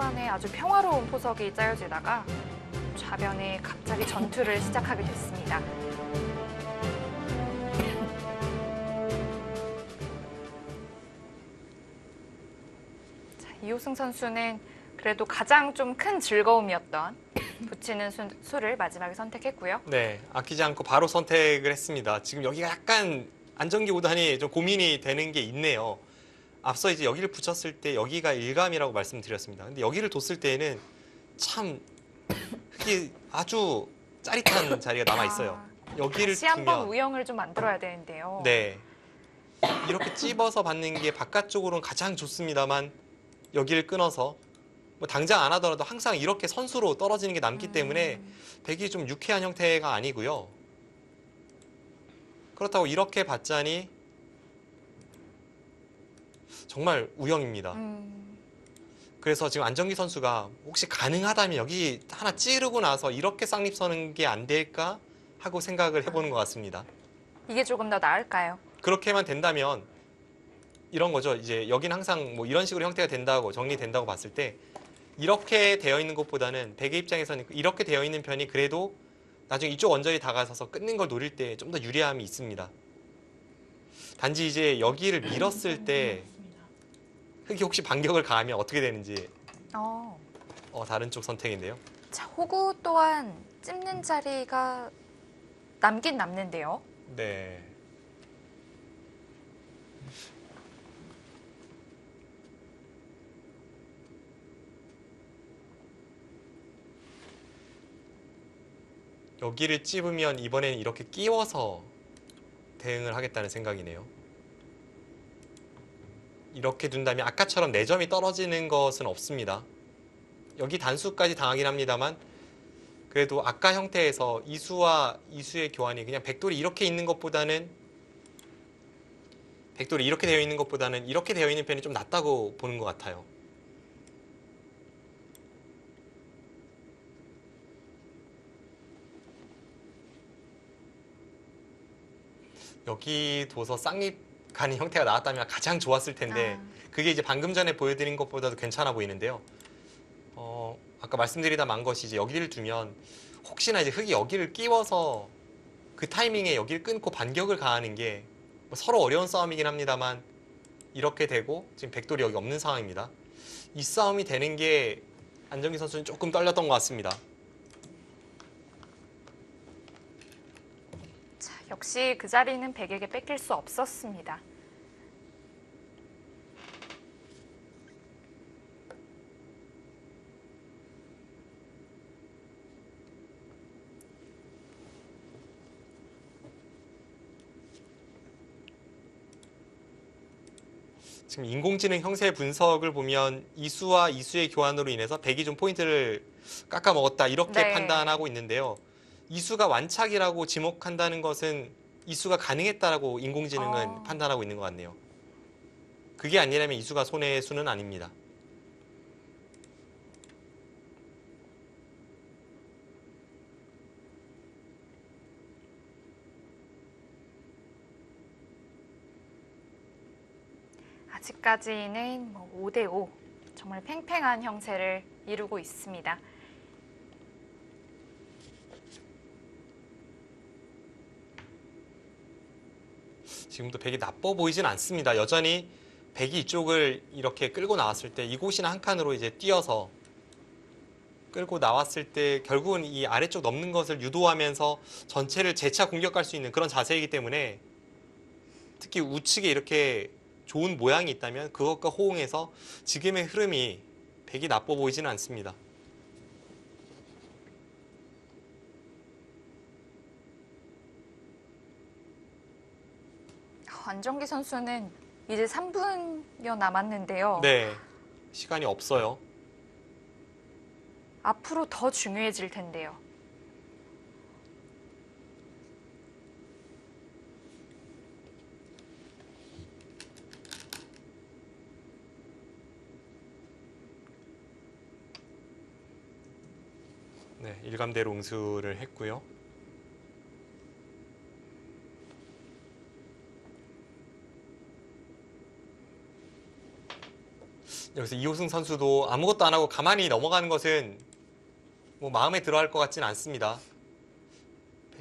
초반에 아주 평화로운 포석이 짜여지다가 좌변에 갑자기 전투를 시작하게 됐습니다. 자, 이호승 선수는 그래도 가장 좀 큰 즐거움이었던 붙이는 수, 수를 마지막에 선택했고요. 네, 아끼지 않고 바로 선택을 했습니다. 지금 여기가 약간 5단이 좀 고민이 되는 게 있네요. 앞서 이제 여기를 붙였을 때 여기가 일감이라고 말씀드렸습니다. 근데 여기를 뒀을 때에는 참 흙이 아주 짜릿한 자리가 남아 있어요. 여기를 다시 한번 두면 우영을 좀 만들어야 되는데요. 네. 이렇게 찝어서 받는 게 바깥쪽으로는 가장 좋습니다만 여기를 끊어서 뭐 당장 안 하더라도 항상 이렇게 선수로 떨어지는 게 남기 때문에 음, 백이 좀 유쾌한 형태가 아니고요. 그렇다고 이렇게 받자니 정말 우영입니다. 음, 그래서 지금 안정기 선수가 혹시 가능하다면 여기 하나 찌르고 나서 이렇게 쌍립 서는 게 안 될까 하고 생각을 해보는 것 같습니다. 이게 조금 더 나을까요? 그렇게만 된다면 이런 거죠. 이제 여기는 항상 뭐 이런 식으로 형태가 된다고 정리된다고 봤을 때 이렇게 되어 있는 것보다는 백의 입장에서는 이렇게 되어 있는 편이 그래도 나중에 이쪽 원절이 다가서서 끊는 걸 노릴 때 좀 더 유리함이 있습니다. 단지 이제 여기를 밀었을 때 흙이 혹시 반격을 가하면 어떻게 되는지 어. 어, 다른 쪽 선택인데요. 자, 호구 또한 찝는 자리가 남긴 남는데요. 네. 여기를 찝으면 이번에는 이렇게 끼워서 대응을 하겠다는 생각이네요. 이렇게 둔다면 아까처럼 4점이 떨어지는 것은 없습니다. 여기 단수까지 당하긴 합니다만 그래도 아까 형태에서 이수와 이수의 교환이 그냥 백돌이 이렇게 있는 것보다는 백돌이 이렇게 되어 있는 것보다는 이렇게 되어 있는 편이 좀 낫다고 보는 것 같아요. 여기 둬서 쌍립 가는 형태가 나왔다면 가장 좋았을 텐데 아. 그게 이제 방금 전에 보여드린 것보다도 괜찮아 보이는데요. 어, 아까 말씀드리다 만 것이 이제 여기를 두면 혹시나 이제 흙이 여기를 끼워서 그 타이밍에 여기를 끊고 반격을 가하는 게 뭐 서로 어려운 싸움이긴 합니다만 이렇게 되고 지금 백돌이 여기 없는 상황입니다. 이 싸움이 되는 게 안정기 선수는 조금 떨렸던 것 같습니다. 자, 역시 그 자리는 백에게 뺏길 수 없었습니다. 지금 인공지능 형세 분석을 보면 이수와 이수의 교환으로 인해서 백이 좀 포인트를 깎아 먹었다 이렇게 네. 판단하고 있는데요. 이수가 완착이라고 지목한다는 것은 이수가 가능했다라고 인공지능은 어. 판단하고 있는 것 같네요. 그게 아니라면 이수가 손해의 수는 아닙니다. 아직까지는 뭐 5대5 정말 팽팽한 형세를 이루고 있습니다. 지금도 백이 나빠 보이진 않습니다. 여전히 백이 이쪽을 이렇게 끌고 나왔을 때 이곳이나 한 칸으로 이제 뛰어서 끌고 나왔을 때 결국은 이 아래쪽 넘는 것을 유도하면서 전체를 재차 공격할 수 있는 그런 자세이기 때문에 특히 우측에 이렇게 좋은 모양이 있다면 그것과 호응해서 지금의 흐름이 백이 나빠 보이지는 않습니다. 안정기 선수는 이제 3분여 남았는데요. 네. 시간이 없어요. 앞으로 더 중요해질 텐데요. 네, 일감대로 응수를 했고요. 여기서 이호승 선수도 아무것도 안 하고 가만히 넘어가는 것은 뭐 마음에 들어할 것 같지는 않습니다.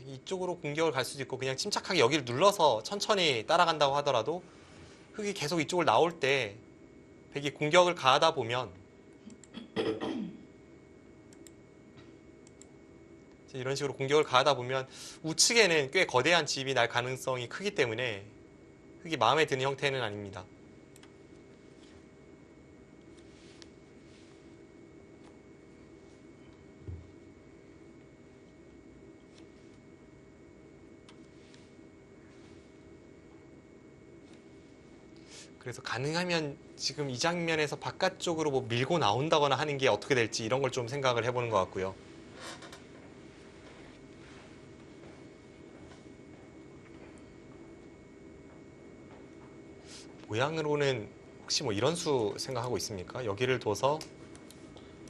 이쪽으로 공격을 갈 수도 있고 그냥 침착하게 여기를 눌러서 천천히 따라간다고 하더라도 흑이 계속 이쪽을 나올 때 백이 공격을 가하다 보면 이런 식으로 공격을 가하다 보면 우측에는 꽤 거대한 집이 날 가능성이 크기 때문에 흑이 마음에 드는 형태는 아닙니다. 그래서 가능하면 지금 이 장면에서 바깥쪽으로 뭐 밀고 나온다거나 하는 게 어떻게 될지 이런 걸 좀 생각을 해보는 것 같고요. 모양으로는 혹시 뭐 이런 수 생각하고 있습니까? 여기를 둬서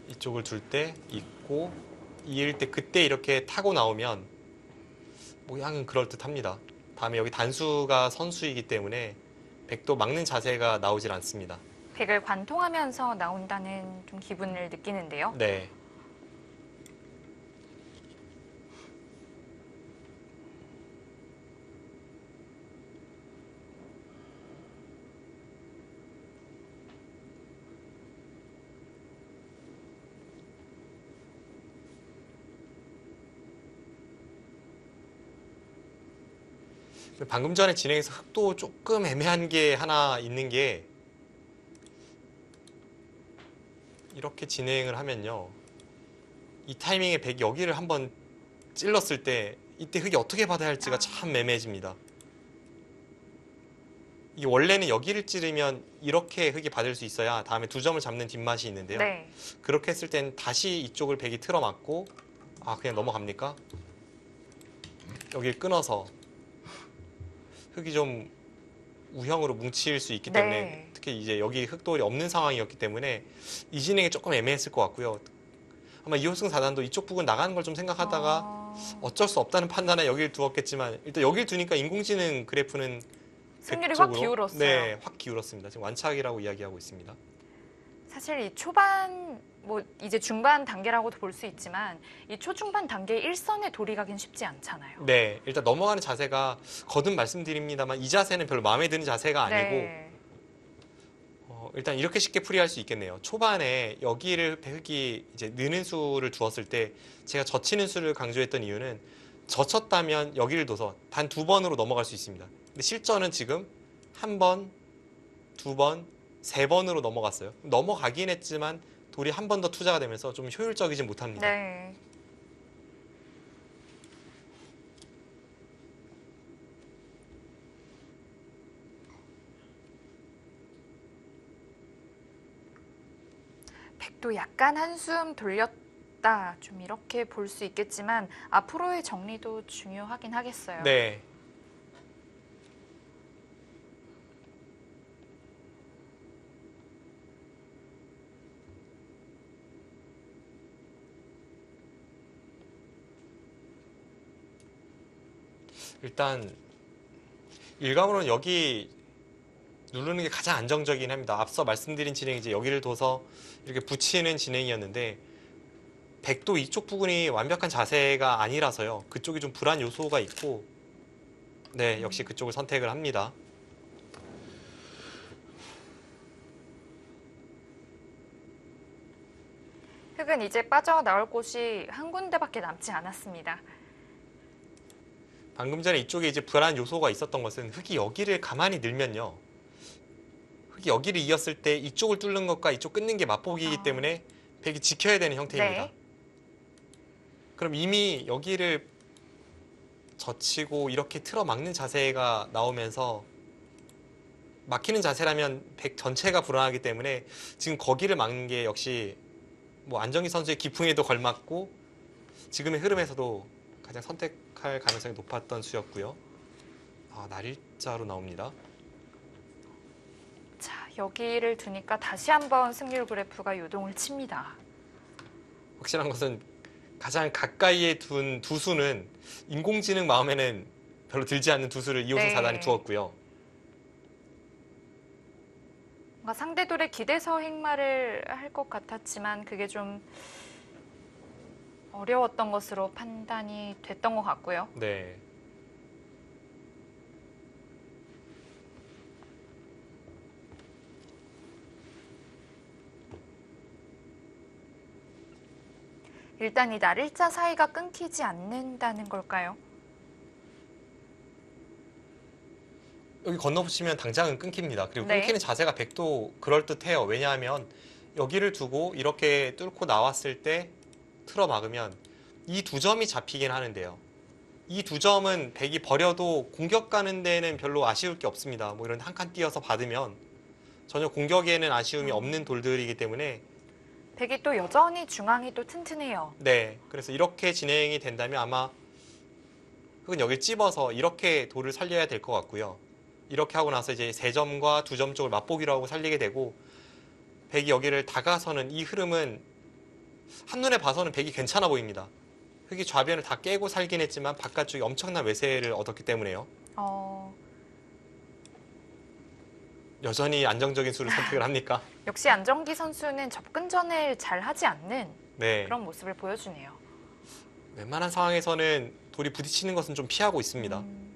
이쪽을 둘 때 있고 이을 때 그때 이렇게 타고 나오면 모양은 그럴 듯합니다. 다음에 여기 단수가 선수이기 때문에 백도 막는 자세가 나오질 않습니다. 백을 관통하면서 나온다는 좀 기분을 느끼는데요. 네. 방금 전에 진행해서 흑도 조금 애매한 게 하나 있는 게 이렇게 진행을 하면요. 이 타이밍에 백이 여기를 한번 찔렀을 때 이때 흑이 어떻게 받아야 할지가 아. 참 애매해집니다. 이 원래는 여기를 찌르면 이렇게 흑이 받을 수 있어야 다음에 두 점을 잡는 뒷맛이 있는데요. 네. 그렇게 했을 땐 다시 이쪽을 백이 틀어 맞고 아 그냥 넘어갑니까? 여기를 끊어서 흑이 좀 우형으로 뭉칠 수 있기 때문에 네. 특히 이제 여기 흑돌이 없는 상황이었기 때문에 이 진행이 조금 애매했을 것 같고요. 아마 이호승 사단도 이쪽 부분 나가는 걸 좀 생각하다가 어, 어쩔 수 없다는 판단에 여기를 두었겠지만 일단 여기를 두니까 인공지능 그래프는 승률이 백확 기울었어요. 네, 확 기울었습니다. 지금 완착이라고 이야기하고 있습니다. 사실 이 초반 뭐 이제 중반 단계라고도 볼 수 있지만 이 초중반 단계 일선에 돌이 가긴 쉽지 않잖아요. 네, 일단 넘어가는 자세가 거듭 말씀드립니다만 이 자세는 별로 마음에 드는 자세가 아니고 네. 어, 일단 이렇게 쉽게 풀이할 수 있겠네요. 초반에 여기를 흑이 이제 느는 수를 두었을 때 제가 젖히는 수를 강조했던 이유는 젖혔다면 여기를 둬서 단 두 번으로 넘어갈 수 있습니다. 근데 실전은 지금 한 번, 두 번, 세 번으로 넘어갔어요. 넘어가긴 했지만 돌이 한 번 더 투자가 되면서 좀 효율적이진 못합니다. 네. 백도 약간 한숨 돌렸다. 좀 이렇게 볼 수 있겠지만 앞으로의 정리도 중요하긴 하겠어요. 네. 일단 일감으로는 여기 누르는 게 가장 안정적이긴 합니다. 앞서 말씀드린 진행이 이제 여기를 둬서 이렇게 붙이는 진행이었는데 백도 이쪽 부분이 완벽한 자세가 아니라서요. 그쪽이 좀 불안 요소가 있고 네, 역시 그쪽을 선택을 합니다. 흑은 이제 빠져나올 곳이 한 군데밖에 남지 않았습니다. 방금 전에 이쪽에 이제 불안 요소가 있었던 것은 흑이 여기를 가만히 늘면요. 흑이 여기를 이었을 때 이쪽을 뚫는 것과 이쪽 끊는 게 맞보기이기 아. 때문에 백이 지켜야 되는 형태입니다. 네. 그럼 이미 여기를 젖히고 이렇게 틀어 막는 자세가 나오면서 막히는 자세라면 백 전체가 불안하기 때문에 지금 거기를 막는 게 역시 뭐 안정희 선수의 기풍에도 걸맞고 지금의 흐름에서도 가장 선택할 가능성이 높았던 수였고요. 아 날일자로 나옵니다. 자, 여기를 두니까 다시 한번 승률 그래프가 요동을 칩니다. 확실한 것은 가장 가까이에 둔 두 수는 인공지능 마음에는 별로 들지 않는 두 수를 이호승 네. 사단이 두었고요. 뭔가 상대 돌에 기대서 행마를 할 것 같았지만 그게 좀 어려웠던 것으로 판단이 됐던 것 같고요. 네. 일단 이 날일자 사이가 끊기지 않는다는 걸까요? 여기 건너붙이면 당장은 끊깁니다. 그리고 네. 끊기는 자세가 100도 그럴듯해요. 왜냐하면 여기를 두고 이렇게 뚫고 나왔을 때 틀어 막으면 이 두 점이 잡히긴 하는데요. 이 두 점은 백이 버려도 공격 가는 데는 별로 아쉬울 게 없습니다. 뭐 이런 한 칸 띄어서 받으면 전혀 공격에는 아쉬움이 음. 없는 돌들이기 때문에 백이 또 여전히 중앙이 또 튼튼해요. 네. 그래서 이렇게 진행이 된다면 아마 흙은 여기 찝어서 이렇게 돌을 살려야 될 것 같고요. 이렇게 하고 나서 이제 세 점과 두 점 쪽을 맛보기로 하고 살리게 되고 백이 여기를 다가서는 이 흐름은 한눈에 봐서는 백이 괜찮아 보입니다. 흙이 좌변을 다 깨고 살긴 했지만 바깥쪽에 엄청난 외세를 얻었기 때문에요. 어, 여전히 안정적인 수를 선택을 합니까? 역시 안정기 선수는 접근전을 잘 하지 않는 네. 그런 모습을 보여주네요. 웬만한 상황에서는 돌이 부딪히는 것은 좀 피하고 있습니다. 음,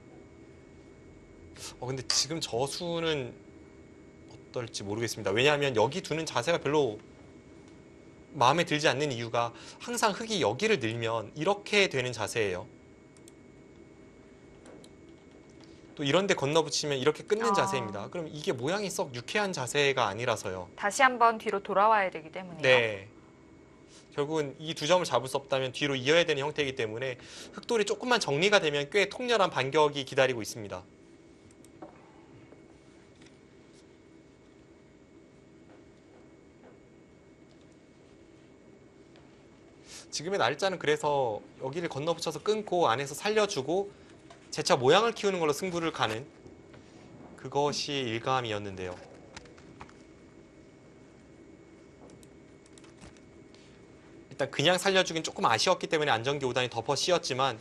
어, 근데 지금 저 수는 어떨지 모르겠습니다. 왜냐하면 여기 두는 자세가 별로 마음에 들지 않는 이유가 항상 흙이 여기를 늘면 이렇게 되는 자세예요. 또 이런데 건너붙이면 이렇게 끊는 아. 자세입니다. 그럼 이게 모양이 썩 유쾌한 자세가 아니라서요. 다시 한번 뒤로 돌아와야 되기 때문에요. 네. 결국은 이 두 점을 잡을 수 없다면 뒤로 이어야 되는 형태이기 때문에 흑돌이 조금만 정리가 되면 꽤 통렬한 반격이 기다리고 있습니다. 지금의 날짜는 그래서 여기를 건너붙여서 끊고 안에서 살려주고 재차 모양을 키우는 걸로 승부를 가는 그것이 일감이었는데요. 일단 그냥 살려주긴 조금 아쉬웠기 때문에 안정기 5단이 덮어 씌웠지만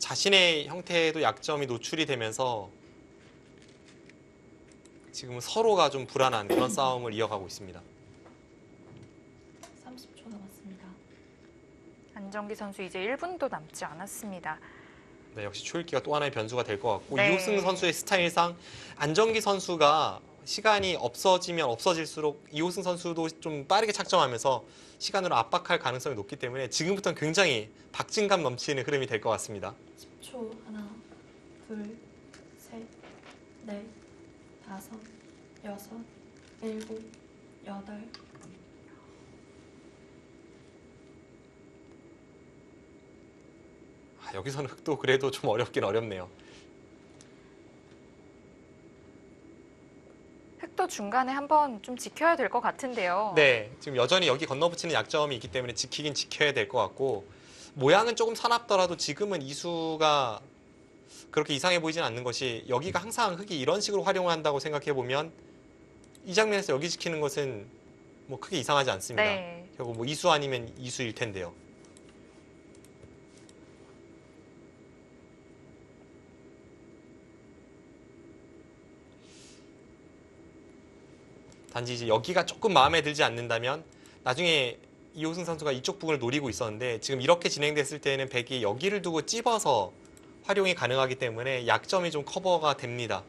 자신의 형태에도 약점이 노출이 되면서 지금은 서로가 좀 불안한 그런 싸움을 이어가고 있습니다. 30초 남았습니다. 안정기 선수 이제 1분도 남지 않았습니다. 네, 역시 초읽기가 또 하나의 변수가 될 것 같고 네. 이호승 선수의 스타일상 안정기 선수가 시간이 없어지면 없어질수록 이호승 선수도 좀 빠르게 착정하면서 시간으로 압박할 가능성이 높기 때문에 지금부터는 굉장히 박진감 넘치는 흐름이 될 것 같습니다. 10초 하나, 둘, 셋, 넷, 다섯, 여섯, 일곱, 여덟. 여기서는 흑도 그래도 좀 어렵긴 어렵네요. 획도 중간에 한번 좀 지켜야 될 것 같은데요. 네, 지금 여전히 여기 건너붙이는 약점이 있기 때문에 지키긴 지켜야 될 것 같고 모양은 조금 사납더라도 지금은 이수가 그렇게 이상해 보이진 않는 것이 여기가 항상 흙이 이런 식으로 활용한다고 생각해 보면 이 장면에서 여기 지키는 것은 뭐 크게 이상하지 않습니다. 네. 결국 뭐 이수 아니면 이수일 텐데요. 단지 이제 여기가 조금 마음에 들지 않는다면 나중에 이호승 선수가 이쪽 부분을 노리고 있었는데 지금 이렇게 진행됐을 때는 백이 여기를 두고 찝어서 활용이 가능하기 때문에 약점이 좀 커버가 됩니다.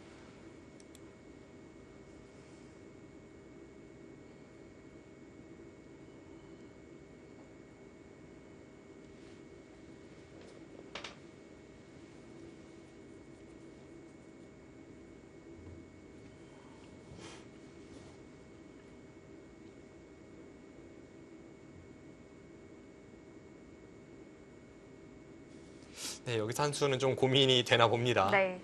네, 여기 선수는 좀 고민이 되나 봅니다. 네.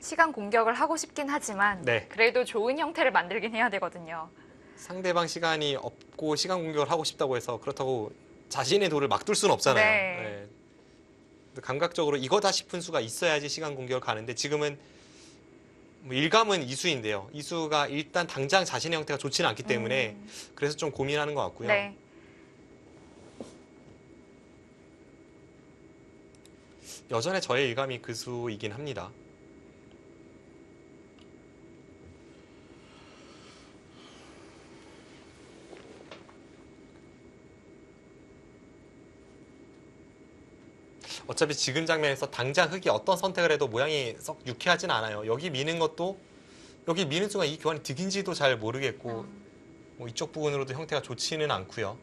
시간 공격을 하고 싶긴 하지만 네. 그래도 좋은 형태를 만들긴 해야 되거든요. 상대방 시간이 없고 시간 공격을 하고 싶다고 해서 그렇다고 자신의 돌을 막 둘 수는 없잖아요. 네. 근데 감각적으로 이거다 싶은 수가 있어야지 시간 공격을 가는데 지금은 뭐 일감은 이수인데요. 이수가 일단 당장 자신의 형태가 좋지는 않기 때문에 음, 그래서 좀 고민하는 것 같고요. 네. 여전히 저의 일감이 그 수이긴 합니다. 어차피 지금 장면에서 당장 흙이 어떤 선택을 해도 모양이 썩 유쾌하진 않아요. 여기 미는 것도 여기 미는 순간 이 교환이 득인지도 잘 모르겠고 음. 뭐 이쪽 부분으로도 형태가 좋지는 않고요.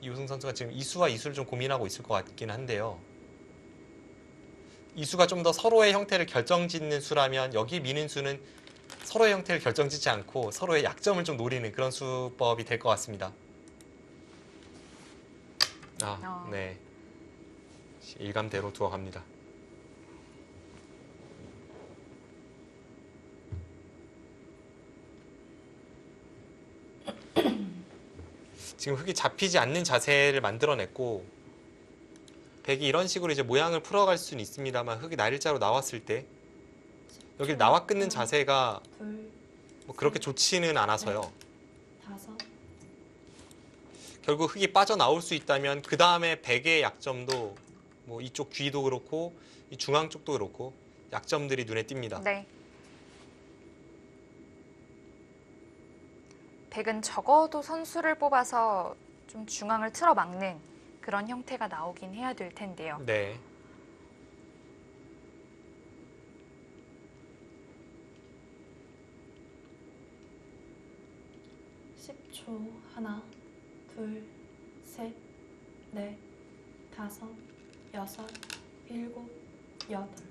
이우승 선수가 지금 이수와 이수를 좀 고민하고 있을 것 같긴 한데요. 이 수가 좀 더 서로의 형태를 결정짓는 수라면 여기 미는 수는 서로의 형태를 결정짓지 않고 서로의 약점을 좀 노리는 그런 수법이 될 것 같습니다. 아, 어. 네. 일감대로 두어 갑니다. 지금 흙이 잡히지 않는 자세를 만들어냈고 백이 이런 식으로 이제 모양을 풀어갈 수는 있습니다만 흙이 날일자로 나왔을 때 여기 나와 끊는 자세가 둘, 뭐 그렇게 좋지는 않아서요. 결국 흙이 빠져나올 수 있다면 그 다음에 백의 약점도 뭐 이쪽 귀도 그렇고 이 중앙 쪽도 그렇고 약점들이 눈에 띕니다. 네. 백은 적어도 선수를 뽑아서 좀 중앙을 틀어 막는 그런 형태가 나오긴 해야 될 텐데요. 네. 십초 하나, 둘, 셋, 넷, 다섯, 여섯, 일곱, 여덟.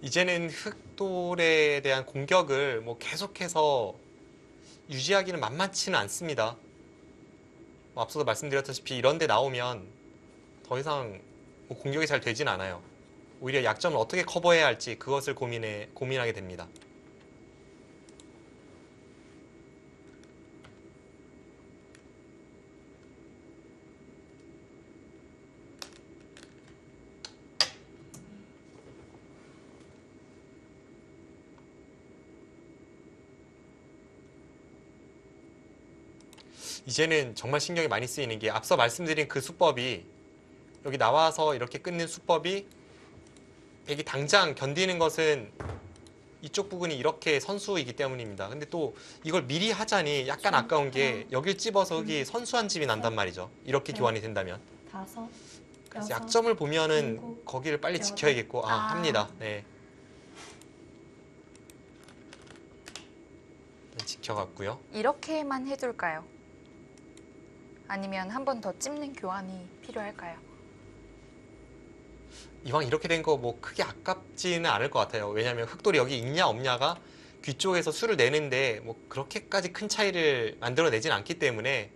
이제는 흑돌에 대한 공격을 뭐 계속해서 유지하기는 만만치는 않습니다. 뭐 앞서도 말씀드렸다시피 이런 데 나오면 더 이상 뭐 공격이 잘 되진 않아요. 오히려 약점을 어떻게 커버해야 할지 그것을 고민해 고민하게 됩니다. 이제는 정말 신경이 많이 쓰이는 게 앞서 말씀드린 그 수법이 여기 나와서 이렇게 끊는 수법이 백이 당장 견디는 것은 이쪽 부분이 이렇게 선수이기 때문입니다. 근데 또 이걸 미리 하자니 약간 아까운 게 여길 찝어서 흙이 선수한 집이 난단 말이죠. 이렇게 교환이 된다면. 다섯, 그래서 약점을 보면은 거기를 빨리. 지켜야겠고 아, 아. 합니다. 네. 지켜갔고요. 이렇게만 해둘까요? 아니면 한 번 더 찝는 교환이 필요할까요? 이왕 이렇게 된 거 뭐 크게 아깝지는 않을 것 같아요. 왜냐하면 흑돌이 여기 있냐 없냐가 귀 쪽에서 수를 내는데 뭐 그렇게까지 큰 차이를 만들어내진 않기 때문에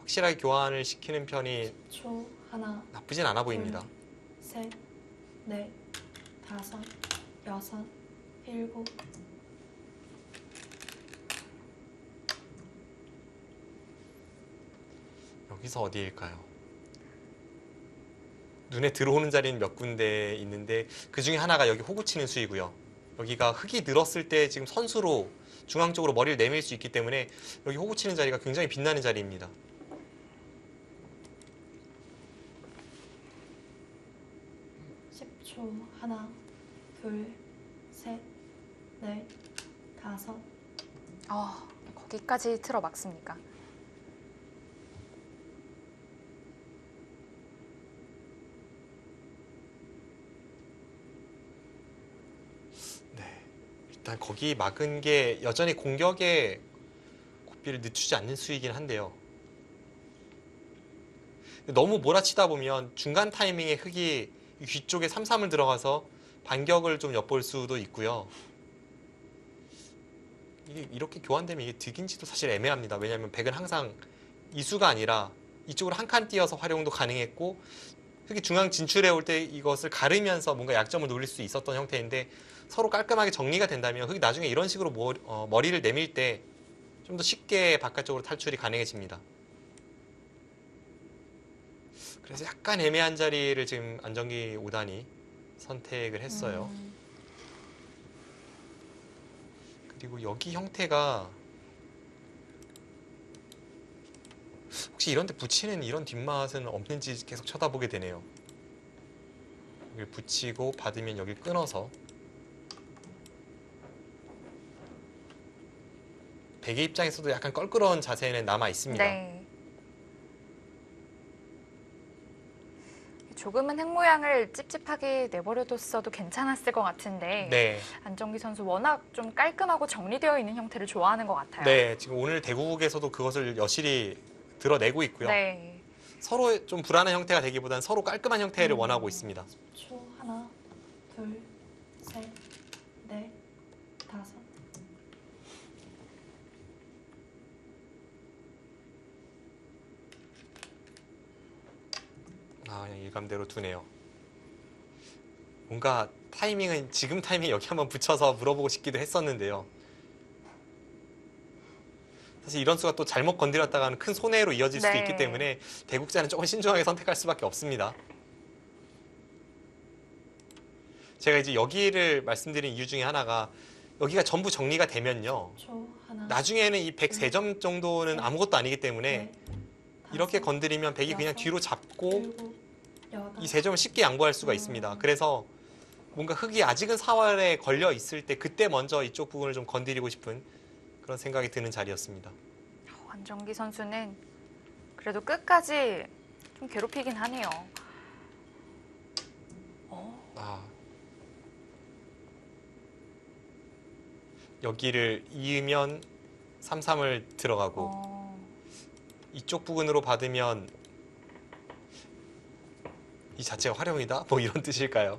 확실하게 교환을 시키는 편이 초 하나, 나쁘진 않아 보입니다. 셋, 넷, 다섯, 여섯, 일곱. 여기서 어디일까요? 눈에 들어오는 자리는 몇 군데 있는데 그 중에 하나가 여기 호구치는 수이고요. 여기가 흙이 늘었을 때 지금 선수로 중앙 쪽으로 머리를 내밀 수 있기 때문에 여기 호구치는 자리가 굉장히 빛나는 자리입니다. 십초 하나, 둘, 셋, 넷, 다섯, 어, 거기까지 틀어 막습니까? 일단 거기 막은 게 여전히 공격에 고삐를 늦추지 않는 수이긴 한데요. 너무 몰아치다 보면 중간 타이밍에 흙이 귀 쪽에 삼삼을 들어가서 반격을 좀 엿볼 수도 있고요. 이렇게 교환되면 이게 득인지도 사실 애매합니다. 왜냐하면 백은 항상 이수가 아니라 이쪽으로 한 칸 띄어서 활용도 가능했고 흙이 중앙 진출해 올 때 이것을 가르면서 뭔가 약점을 노릴 수 있었던 형태인데 서로 깔끔하게 정리가 된다면 흙이 나중에 이런 식으로 머리, 어, 머리를 내밀 때 좀 더 쉽게 바깥쪽으로 탈출이 가능해집니다. 그래서 약간 애매한 자리를 지금 안정기 5단이 선택을 했어요. 음, 그리고 여기 형태가 혹시 이런 데 붙이는 이런 뒷맛은 없는지 계속 쳐다보게 되네요. 여기 붙이고 받으면 여기 끊어서 백의 입장에서도 약간 껄끄러운 자세는 남아 있습니다. 네. 조금은 흙 모양을 찝찝하게 내버려뒀어도 괜찮았을 것 같은데 네. 안정기 선수 워낙 좀 깔끔하고 정리되어 있는 형태를 좋아하는 것 같아요. 네, 지금 오늘 대국에서도 그것을 여실히 드러내고 있고요. 네. 서로 좀 불안한 형태가 되기보다는 서로 깔끔한 형태를 음. 원하고 있습니다. 10초 하나 둘 셋 넷 다섯 아, 그냥 일감대로 두네요. 뭔가 타이밍은 지금 타이밍 여기 한번 붙여서 물어보고 싶기도 했었는데요. 사실 이런 수가 또 잘못 건드렸다가는 큰 손해로 이어질 수도 네. 있기 때문에 대국자는 조금 신중하게 선택할 수밖에 없습니다. 제가 이제 여기를 말씀드린 이유 중에 하나가 여기가 전부 정리가 되면요. 10초 하나 나중에는 이 103점 정도는 아무것도 아니기 때문에 넷, 이렇게 건드리면 백이 그냥 여섯, 뒤로 잡고 이세 점을 쉽게 양보할 수가 음. 있습니다. 그래서 뭔가 흙이 아직은 사활에 걸려 있을 때 그때 먼저 이쪽 부분을 좀 건드리고 싶은 그런 생각이 드는 자리였습니다. 어, 안정기 선수는 그래도 끝까지 좀 괴롭히긴 하네요. 어, 아. 여기를 이으면 33을 들어가고 어, 이쪽 부분으로 받으면 이 자체가 활용이다? 뭐 이런 뜻일까요?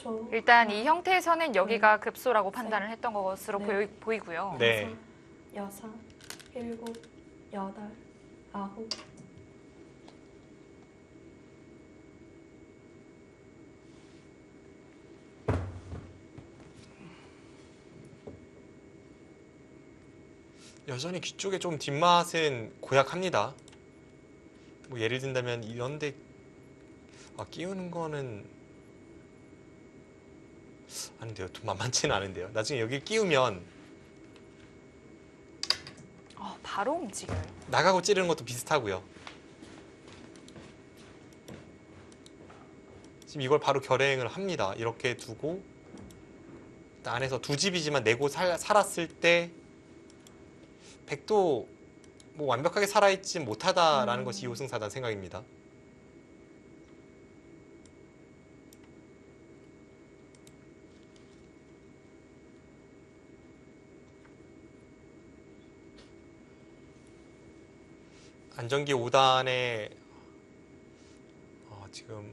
초 일단 이 형태에서는 여기가 급소라고 판단을 했던 것으로 네. 보이, 보이고요. 네. 여섯 일곱 여덟 아홉 여전히 귀 쪽에 좀 뒷맛은 고약합니다. 뭐 예를 든다면 이런데 아, 끼우는 거는 아닌데요. 좀 만만치는 않은데요. 나중에 여기 끼우면 어, 바로 움직여요. 나가고 찌르는 것도 비슷하고요. 지금 이걸 바로 결행을 합니다. 이렇게 두고 안에서 두 집이지만 내고 살, 살았을 때 백도 뭐 완벽하게 살아있지 못하다라는 음. 것이 이호승사단 생각입니다. 안전기 5단에 어, 지금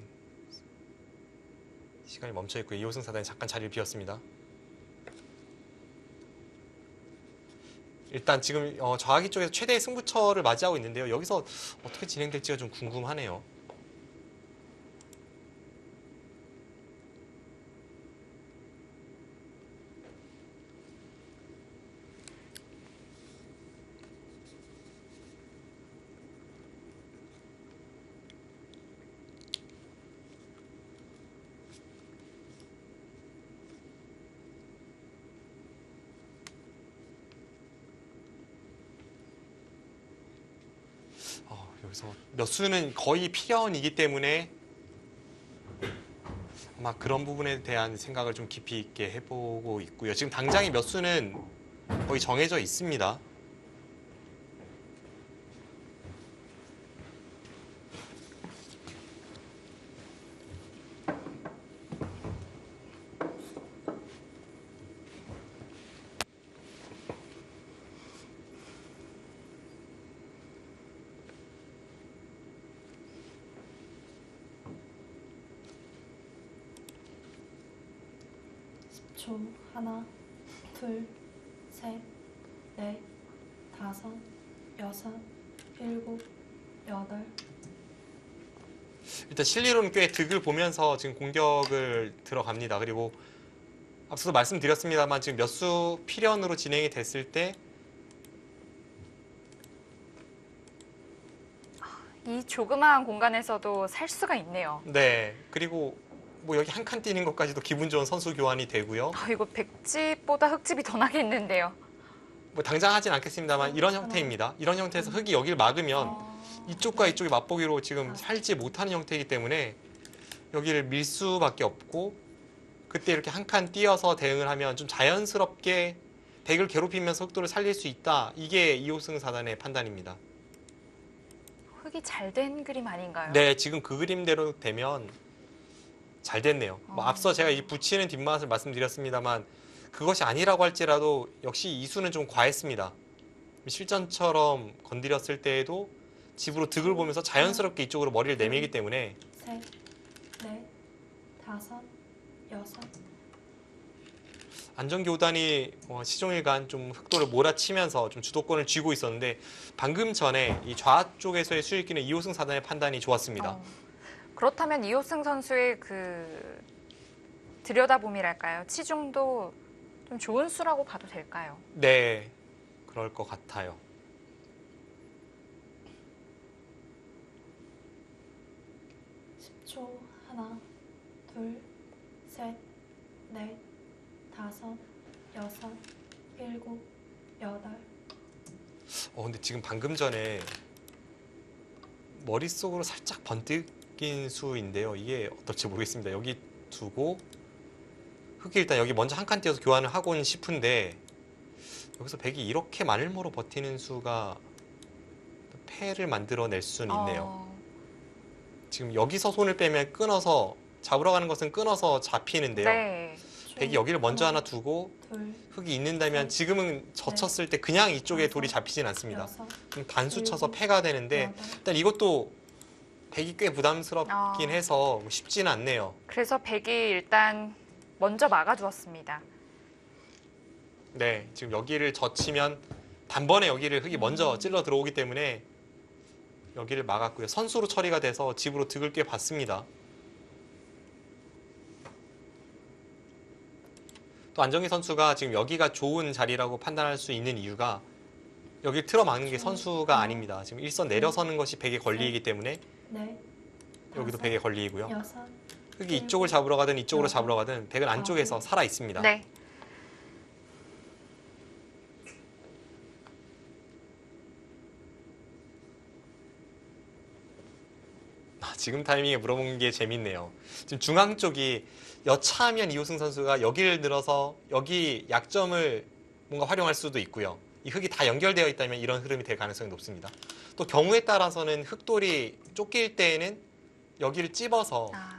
시간이 멈춰 있고 이호승 사단이 잠깐 자리를 비웠습니다. 일단 지금 어, 저하기 쪽에서 최대의 승부처를 맞이하고 있는데요. 여기서 어떻게 진행될지가 좀 궁금하네요. 어, 여기서 몇 수는 거의 피어원이기 때문에 아마 그런 부분에 대한 생각을 좀 깊이 있게 해보고 있고요. 지금 당장의 몇 수는 거의 정해져 있습니다. 초 하나 둘셋넷 다섯 여섯 일곱 여덟 일단 실리로는 꽤 득을 보면서 지금 공격을 들어갑니다. 그리고 앞서도 말씀드렸습니다만 지금 몇 수 필연으로 진행이 됐을 때 이 조그마한 공간에서도 살 수가 있네요. 네. 그리고 뭐 여기 한 칸 뛰는 것까지도 기분 좋은 선수 교환이 되고요. 아, 이거 백집보다 흙집이 더 나겠는데요. 뭐 당장 하진 않겠습니다만 이런 형태입니다. 이런 형태에서 흙이 여기를 막으면 어, 이쪽과 이쪽이 맞보기로 지금 살지 못하는 형태이기 때문에 여기를 밀 수밖에 없고 그때 이렇게 한 칸 띄어서 대응을 하면 좀 자연스럽게 덱을 괴롭히면서 속도를 살릴 수 있다. 이게 이호승 사단의 판단입니다. 흙이 잘 된 그림 아닌가요? 네, 지금 그 그림대로 되면 잘 됐네요. 뭐 어. 앞서 제가 이 붙이는 뒷맛을 말씀드렸습니다만 그것이 아니라고 할지라도 역시 이수는 좀 과했습니다. 실전처럼 건드렸을 때에도 집으로 득을 보면서 자연스럽게 이쪽으로 머리를 내밀기 때문에 셋, 넷, 다섯, 여섯, 안전교단이 어, 시종일관 좀 흑도를 몰아치면서 좀 주도권을 쥐고 있었는데 방금 전에 이 좌쪽에서의 수익기는 이호승 사단의 판단이 좋았습니다. 어. 그렇다면 이호승 선수의 그 들여다봄이랄까요? 치중도 좀 좋은 수라고 봐도 될까요? 네, 그럴 것 같아요. 십초 하나, 둘, 셋, 넷, 다섯, 여섯, 일곱, 여덟, 어, 근데 지금 방금 전에 머릿속으로 살짝 번뜩인 수인데요. 이게 어떨지 모르겠습니다. 여기 두고 흑이 일단 여기 먼저 한 칸 띄어서 교환을 하고는 싶은데 여기서 백이 이렇게 마늘모로 버티는 수가 패를 만들어낼 수는 있네요. 어, 지금 여기서 손을 빼면 끊어서 잡으러 가는 것은 끊어서 잡히는데요. 네. 백이 여기를 먼저 하나 두고 둘, 흑이 있는다면 지금은 젖혔을 때 그냥 이쪽에 돌이 잡히진 않습니다. 여섯, 그럼 단수 쳐서 패가 되는데 여덟, 일단 이것도 백이 꽤 부담스럽긴 아. 해서 뭐 쉽지는 않네요. 그래서 백이 일단 먼저 막아주었습니다. 네, 지금 여기를 젖히면 단번에 여기를 흑이 먼저 음. 찔러 들어오기 때문에 여기를 막았고요. 선수로 처리가 돼서 집으로 득을 꽤 봤습니다. 또 안정희 선수가 지금 여기가 좋은 자리라고 판단할 수 있는 이유가 여기 틀어 막는 게 선수가 아닙니다. 지금 일선 내려서는 것이 백에 걸리기 때문에 넷, 여기도 백에 걸리고요. 흑이 이쪽을 잡으러 가든 이쪽으로 여섯, 잡으러 가든 백은 안쪽에서 아홉. 살아 있습니다. 네. 아, 지금 타이밍에 물어본 게 재밌네요. 지금 중앙 쪽이 여차하면 이호승 선수가 여기를 늘어서 여기 약점을 뭔가 활용할 수도 있고요. 이 흙이 다 연결되어 있다면 이런 흐름이 될 가능성이 높습니다. 또 경우에 따라서는 흙돌이 쫓길 때에는 여기를 찝어서 아,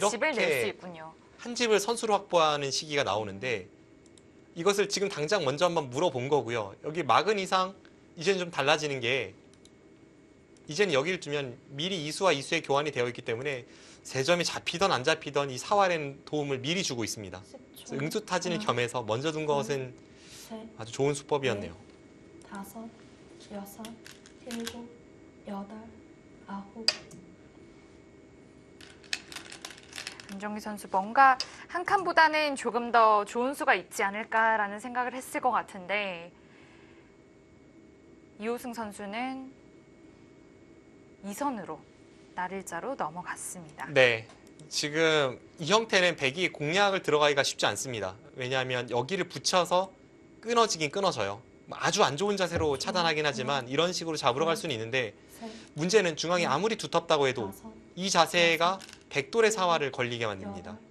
집을 낼수 있군요. 한 집을 선수로 확보하는 시기가 나오는데 이것을 지금 당장 먼저 한번 물어본 거고요. 여기 막은 이상 이제는 좀 달라지는 게 이제는 여기를 두면 미리 이수와 이수의 교환이 되어 있기 때문에 세 점이 잡히던 안 잡히던 이 사활에는 도움을 미리 주고 있습니다. 그래서 응수 타진을 하나, 겸해서 먼저 둔 것은 셋, 아주 좋은 수법이었네요. 다섯, 여섯, 일곱, 여덟, 아홉, 안정기 선수 뭔가 한 칸보다는 조금 더 좋은 수가 있지 않을까라는 생각을 했을 것 같은데 이호승 선수는 2선으로 나를자로 넘어갔습니다. 네. 지금 이 형태는 백이 공략을 들어가기가 쉽지 않습니다. 왜냐하면 여기를 붙여서 끊어지긴 끊어져요. 뭐 아주 안 좋은 자세로 차단하긴 하지만 이런 식으로 잡으러 갈 수는 있는데 셋, 문제는 중앙이 아무리 두텁다고 해도 이 자세가 백돌의 사활을 걸리게 만듭니다. 여덟,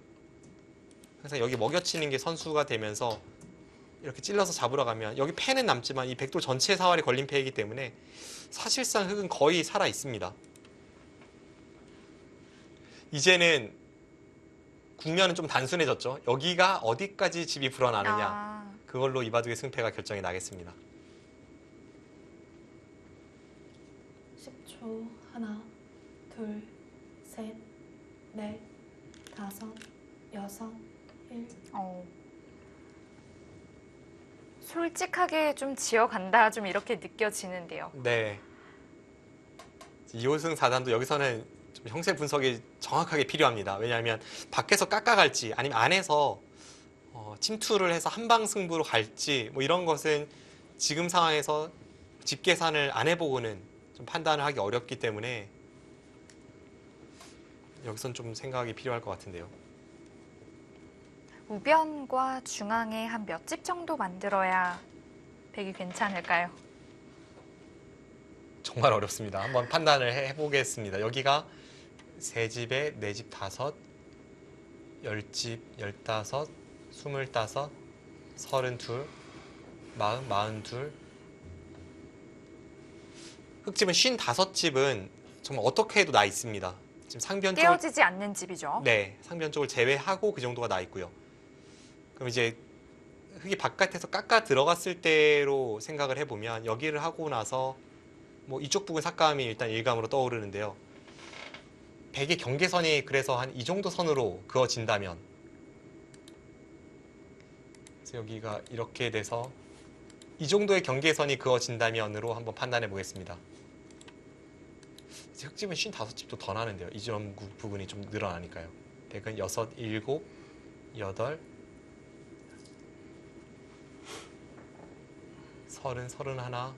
항상 여기 먹여치는 게 선수가 되면서 이렇게 찔러서 잡으러 가면 여기 패는 남지만 이 백돌 전체의 사활이 걸린 패이기 때문에 사실상 흙은 거의 살아 있습니다. 이제는 국면은 좀 단순해졌죠. 여기가 어디까지 집이 불어나느냐 아, 그걸로 이바둑의 승패가 결정이 나겠습니다. 십초 하나, 둘, 셋, 넷, 다섯, 여섯, 일, 어. 솔직하게 좀 지어간다 좀 이렇게 느껴지는데요. 네. 이호승 사단도 여기서는 좀 형세 분석이 정확하게 필요합니다. 왜냐하면 밖에서 깎아갈지 아니면 안에서 어, 침투를 해서 한방 승부로 갈지 뭐 이런 것은 지금 상황에서 집 계산을 안 해보고는 좀 판단을 하기 어렵기 때문에 여기선 좀 생각이 필요할 것 같은데요. 우변과 중앙에 한 몇 집 정도 만들어야 백이 괜찮을까요? 정말 어렵습니다. 한번 판단을 해- 해보겠습니다. 여기가 세 집에 네 집 다섯, 열 집, 열다섯, 스물다섯, 서른둘, 마흔, 마흔둘. 흙집은 쉰 다섯 집은 정말 어떻게 해도 나 있습니다. 지금 상변 쪽을 깨어지지 않는 집이죠. 네, 상변 쪽을 제외하고 그 정도가 나 있고요. 그럼 이제 흙이 바깥에서 깎아 들어갔을 때로 생각을 해보면 여기를 하고 나서 뭐 이쪽 부분 삭감이 일단 일감으로 떠오르는데요. 백의 경계선이 그래서 한 이 정도 선으로 그어진다면 그래서 여기가 이렇게 돼서 이 정도의 경계선이 그어진다면으로 한번 판단해 보겠습니다. 흙집은 55집도 더 나는데요. 이점 부분이 좀 늘어나니까요. 백은 여섯, 일곱, 여덟, 서른, 서른 하나,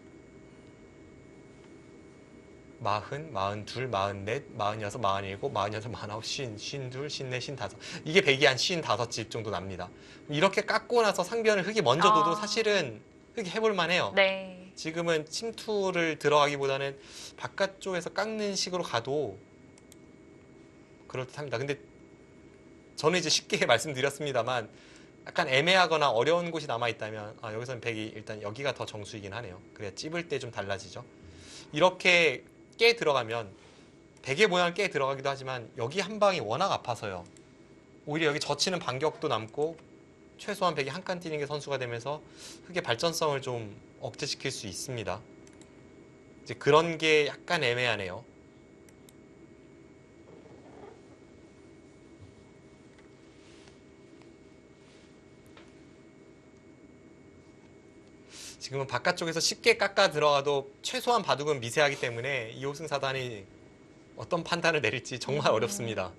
마흔, 마흔 둘, 마흔 넷, 마흔 여섯, 마흔 일곱, 마흔 여섯, 마흔 아홉, 쉰, 쉰 둘, 쉰 넷, 쉰 다섯. 이게 백이 한 쉰 다섯 집 정도 납니다. 이렇게 깎고 나서 상변을 흙이 먼저 둬도 아. 사실은 흙이 해볼만 해요. 네. 지금은 침투를 들어가기보다는 바깥쪽에서 깎는 식으로 가도 그럴듯합니다. 근데 저는 이제 쉽게 말씀드렸습니다만 약간 애매하거나 어려운 곳이 남아 있다면 아, 여기서는 백이 일단 여기가 더 정수이긴 하네요. 그래야 찝을 때 좀 달라지죠. 이렇게 깨 들어가면 백의 모양을 깨 들어가기도 하지만 여기 한 방이 워낙 아파서요. 오히려 여기 젖히는 반격도 남고 최소한 백이 한 칸 뛰는 게 선수가 되면서 흙의 발전성을 좀 억제시킬 수 있습니다. 이제 그런 게 약간 애매하네요. 지금은 바깥쪽에서 쉽게 깎아 들어가도 최소한 바둑은 미세하기 때문에 이호승 사단이 어떤 판단을 내릴지 정말 음. 어렵습니다.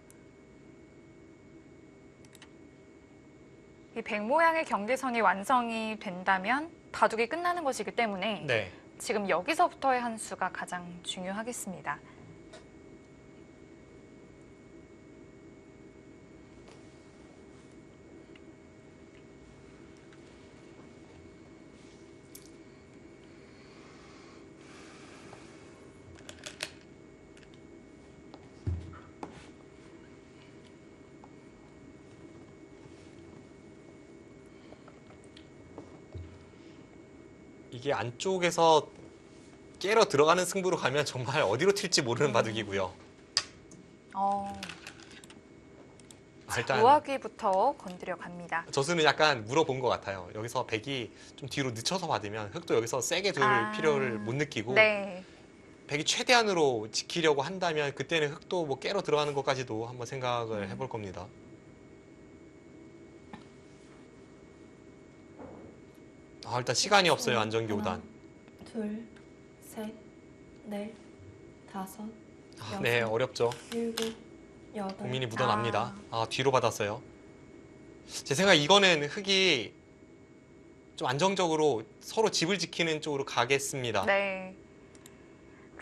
이 백 모양의 경계선이 완성이 된다면 바둑이 끝나는 것이기 때문에 네. 지금 여기서부터의 한 수가 가장 중요하겠습니다. 이게 안쪽에서 깨러 들어가는 승부로 가면 정말 어디로 튈지 모르는 바둑이고요. 어, 아, 일단 우아기부터 건드려 갑니다. 저수는 약간 물어본 것 같아요. 여기서 백이 좀 뒤로 늦춰서 받으면 흙도 여기서 세게 둘 아. 필요를 못 느끼고 네. 백이 최대한으로 지키려고 한다면 그때는 흙도 뭐 깨러 들어가는 것까지도 한번 생각을 음. 해볼 겁니다. 아, 일단 시간이 없어요 하나, 5단. 둘, 셋, 넷, 다섯, 아, 네 어렵죠. 일곱, 여덟. 고민이 묻어납니다. 아 뒤로 받았어요. 제 생각 에 이거는 흙이 좀 안정적으로 서로 집을 지키는 쪽으로 가겠습니다. 네.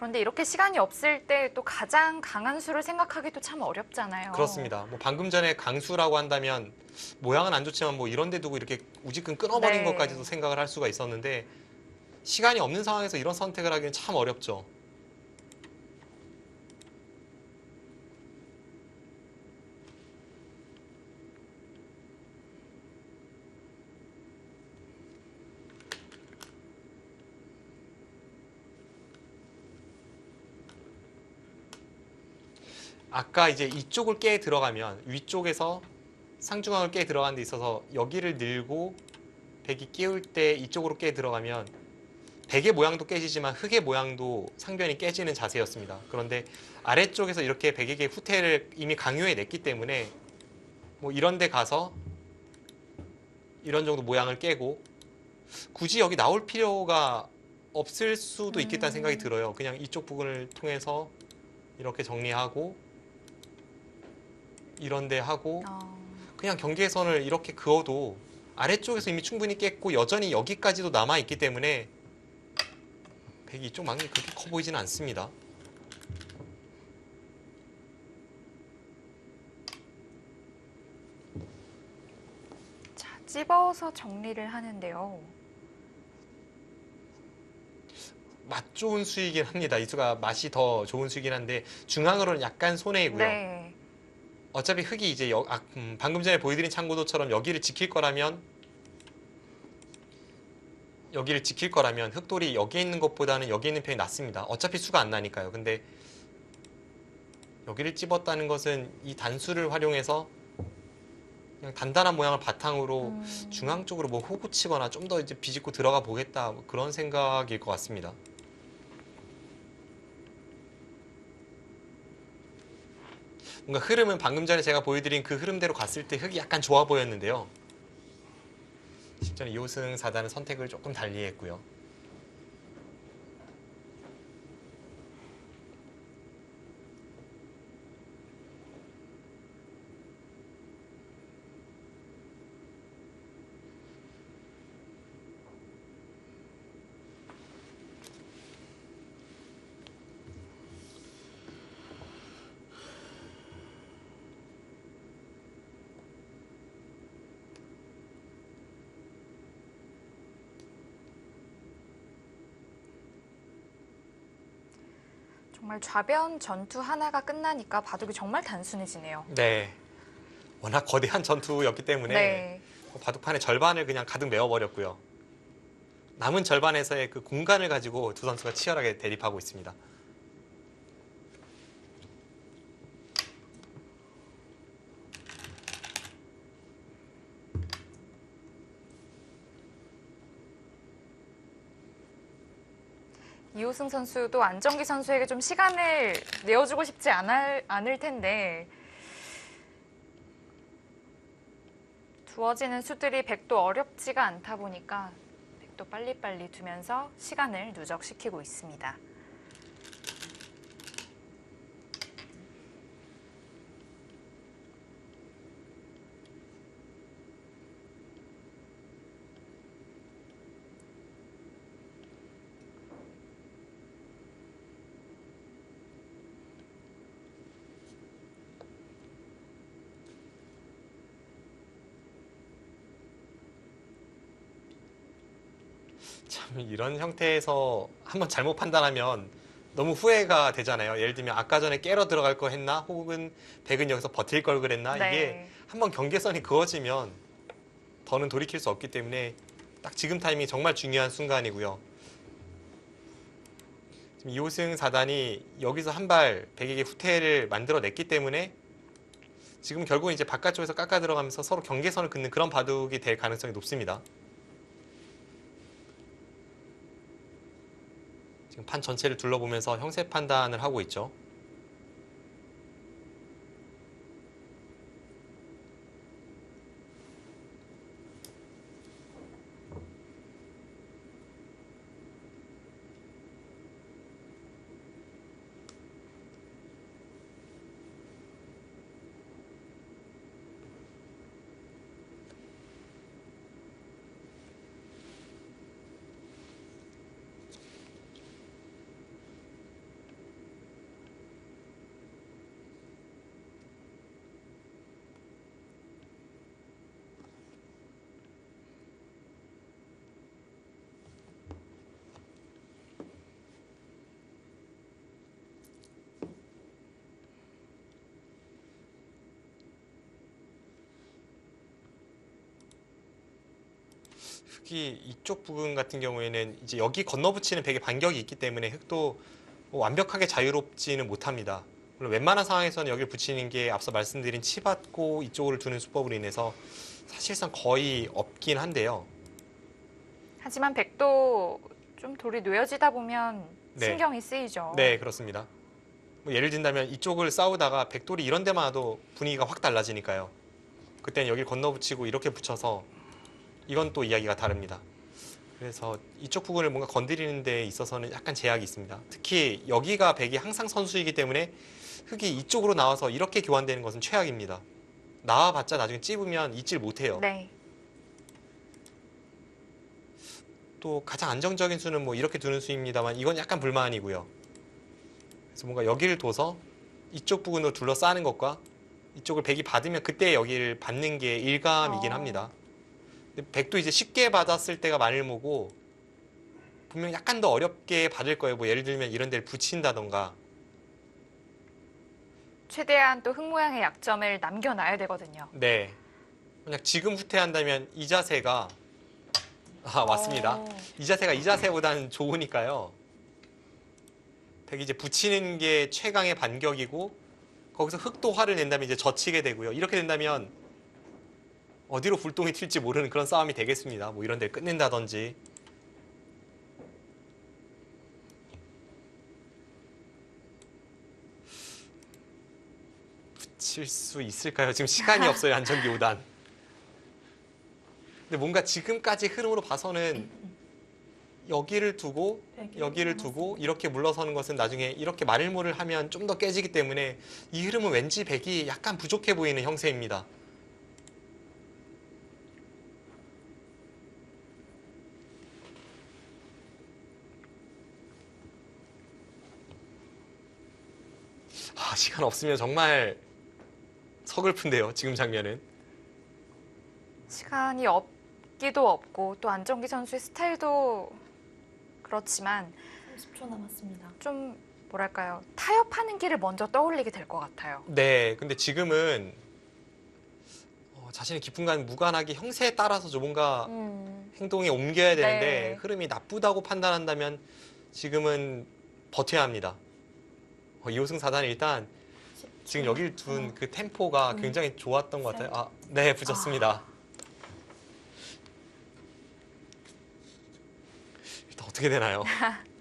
그런데 이렇게 시간이 없을 때 또 가장 강한 수를 생각하기도 참 어렵잖아요. 그렇습니다. 뭐 방금 전에 강수라고 한다면 모양은 안 좋지만 뭐 이런 데 두고 이렇게 우지끈 끊어버린 네. 것까지도 생각을 할 수가 있었는데 시간이 없는 상황에서 이런 선택을 하기는 참 어렵죠. 아까 이제 이쪽을 깨 들어가면 위쪽에서 상중앙을 깨 들어가는 데 있어서 여기를 늘고 백이 끼울 때 이쪽으로 깨 들어가면 백의 모양도 깨지지만 흙의 모양도 상변이 깨지는 자세였습니다. 그런데 아래쪽에서 이렇게 백에게 후퇴를 이미 강요해 냈기 때문에 뭐 이런 데 가서 이런 정도 모양을 깨고 굳이 여기 나올 필요가 없을 수도 있겠다는 음. 생각이 들어요. 그냥 이쪽 부분을 통해서 이렇게 정리하고 이런 데 하고 어, 그냥 경계선을 이렇게 그어도 아래쪽에서 이미 충분히 깼고 여전히 여기까지도 남아 있기 때문에 백이 이쪽 망이 그렇게 커 보이지는 않습니다. 자, 찝어서 정리를 하는데요. 맛 좋은 수이긴 합니다. 이 수가 맛이 더 좋은 수이긴 한데 중앙으로는 약간 손해이고요. 네. 어차피 흙이 이제 여- 아, 음, 방금 전에 보여드린 창고도처럼 여기를 지킬 거라면 여기를 지킬 거라면 흙돌이 여기에 있는 것보다는 여기에 있는 편이 낫습니다. 어차피 수가 안 나니까요. 근데 여기를 찝었다는 것은 이 단수를 활용해서 그냥 단단한 모양을 바탕으로 음, 중앙 쪽으로 뭐 호구 치거나 좀 더 이제 비집고 들어가 보겠다 뭐 그런 생각일 것 같습니다. 뭔가 흐름은 방금 전에 제가 보여드린 그 흐름대로 갔을 때 흙이 약간 좋아 보였는데요. 실제로 이호승 사단은 선택을 조금 달리 했고요. 정말 좌변 전투 하나가 끝나니까 바둑이 정말 단순해지네요. 네. 워낙 거대한 전투였기 때문에 네. 바둑판의 절반을 그냥 가득 메워버렸고요. 남은 절반에서의 그 공간을 가지고 두 선수가 치열하게 대립하고 있습니다. 이호승 선수도 안정기 선수에게 좀 시간을 내어주고 싶지 않을, 않을 텐데 두어지는 수들이 백도 어렵지가 않다 보니까 백도 빨리빨리 두면서 시간을 누적시키고 있습니다. 이런 형태에서 한번 잘못 판단하면 너무 후회가 되잖아요. 예를 들면 아까 전에 깨러 들어갈 거 했나? 혹은 백은 여기서 버틸 걸 그랬나? 이게 네. 한번 경계선이 그어지면 더는 돌이킬 수 없기 때문에 딱 지금 타이밍이 정말 중요한 순간이고요. 지금 이호승 사단이 여기서 한 발 백에게 후퇴를 만들어냈기 때문에 지금 결국은 이제 바깥쪽에서 깎아 들어가면서 서로 경계선을 긋는 그런 바둑이 될 가능성이 높습니다. 지금 판 전체를 둘러보면서 형세 판단을 하고 있죠. 흙이 이쪽 부분 같은 경우에는 이제 여기 건너붙이는 백의 반격이 있기 때문에 흙도 뭐 완벽하게 자유롭지는 못합니다. 물론 웬만한 상황에서는 여기를 붙이는 게 앞서 말씀드린 치받고 이쪽을 두는 수법으로 인해서 사실상 거의 없긴 한데요. 하지만 백도 좀 돌이 놓여지다 보면 네. 신경이 쓰이죠. 네, 그렇습니다. 뭐 예를 든다면 이쪽을 싸우다가 백돌이 이런 데만 와도 분위기가 확 달라지니까요. 그때는 여기 건너붙이고 이렇게 붙여서 이건 또 이야기가 다릅니다. 그래서 이쪽 부분을 뭔가 건드리는 데 있어서는 약간 제약이 있습니다. 특히 여기가 백이 항상 선수이기 때문에 흙이 이쪽으로 나와서 이렇게 교환되는 것은 최악입니다. 나와봤자 나중에 찝으면 잊질 못해요. 네. 또 가장 안정적인 수는 뭐 이렇게 두는 수입니다만 이건 약간 불만이고요. 그래서 뭔가 여기를 둬서 이쪽 부분으로 둘러싸는 것과 이쪽을 백이 받으면 그때 여기를 받는 게 일감이긴 어. 합니다. 백도 이제 쉽게 받았을 때가 마늘모고 분명 약간 더 어렵게 받을 거예요. 뭐 예를 들면 이런 데를 붙인다던가 최대한 또흙 모양의 약점을 남겨놔야 되거든요. 네. 만약 지금 후퇴한다면 이 자세가 아 맞습니다. 어, 이 자세가 이 자세보다는 좋으니까요. 백이 이제 붙이는 게 최강의 반격이고 거기서 흑도 화를 낸다면 이제 젖히게 되고요. 이렇게 된다면 어디로 불똥이 튈지 모르는 그런 싸움이 되겠습니다. 뭐 이런 데 끝낸다든지. 붙일 수 있을까요? 지금 시간이 없어요. 안전기 5단. 근데 뭔가 지금까지 흐름으로 봐서는 여기를 두고 여기를 두고 이렇게 물러서는 것은 나중에 이렇게 말일모를 하면 좀 더 깨지기 때문에 이 흐름은 왠지 백이 약간 부족해 보이는 형세입니다. 아, 시간 없으면 정말 서글픈데요. 지금 장면은. 시간이 없기도 없고 또 안정기 선수의 스타일도 그렇지만 30초 남았습니다. 좀 뭐랄까요 타협하는 길을 먼저 떠올리게 될 것 같아요. 네, 근데 지금은 어, 자신의 깊은 간 무관하게 형세에 따라서 좀 뭔가 음, 행동에 옮겨야 되는데 네. 흐름이 나쁘다고 판단한다면 지금은 버텨야 합니다. 어, 이호승 사단 일단 10초. 지금 여길 둔 하나, 그 템포가 둘, 굉장히 좋았던 것 셋. 같아요. 아, 네, 붙였습니다. 일단 어떻게 되나요?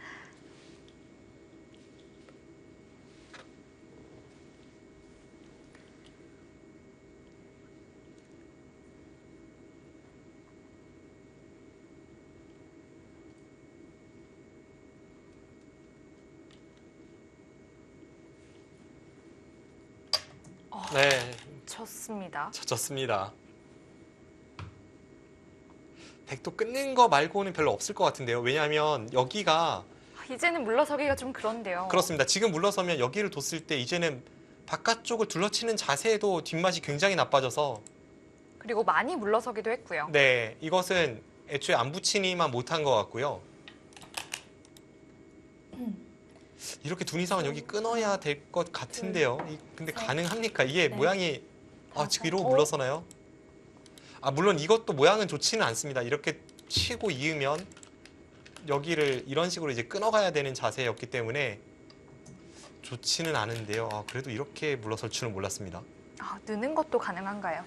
네, 좋습니다. 젖었습니다. 백도 끝낸 거 말고는 별로 없을 것 같은데요. 왜냐하면 여기가 아, 이제는 물러서기가 좀 그런데요. 그렇습니다. 지금 물러서면 여기를 뒀을 때 이제는 바깥쪽을 둘러치는 자세도 뒷맛이 굉장히 나빠져서 그리고 많이 물러서기도 했고요. 네 이것은 애초에 안 붙이니만 못한 것 같고요. 이렇게 둔 이상은 여기 끊어야 될 것 같은데요. 이- 근데 셋, 가능합니까? 이게 넷, 모양이 아 다섯. 지금 이러고 어? 물러서나요? 아 물론 이것도 모양은 좋지는 않습니다. 이렇게 치고 이으면 여기를 이런 식으로 이제 끊어가야 되는 자세였기 때문에 좋지는 않은데요. 아, 그래도 이렇게 물러설 줄은 몰랐습니다. 아, 느는 것도 가능한가요?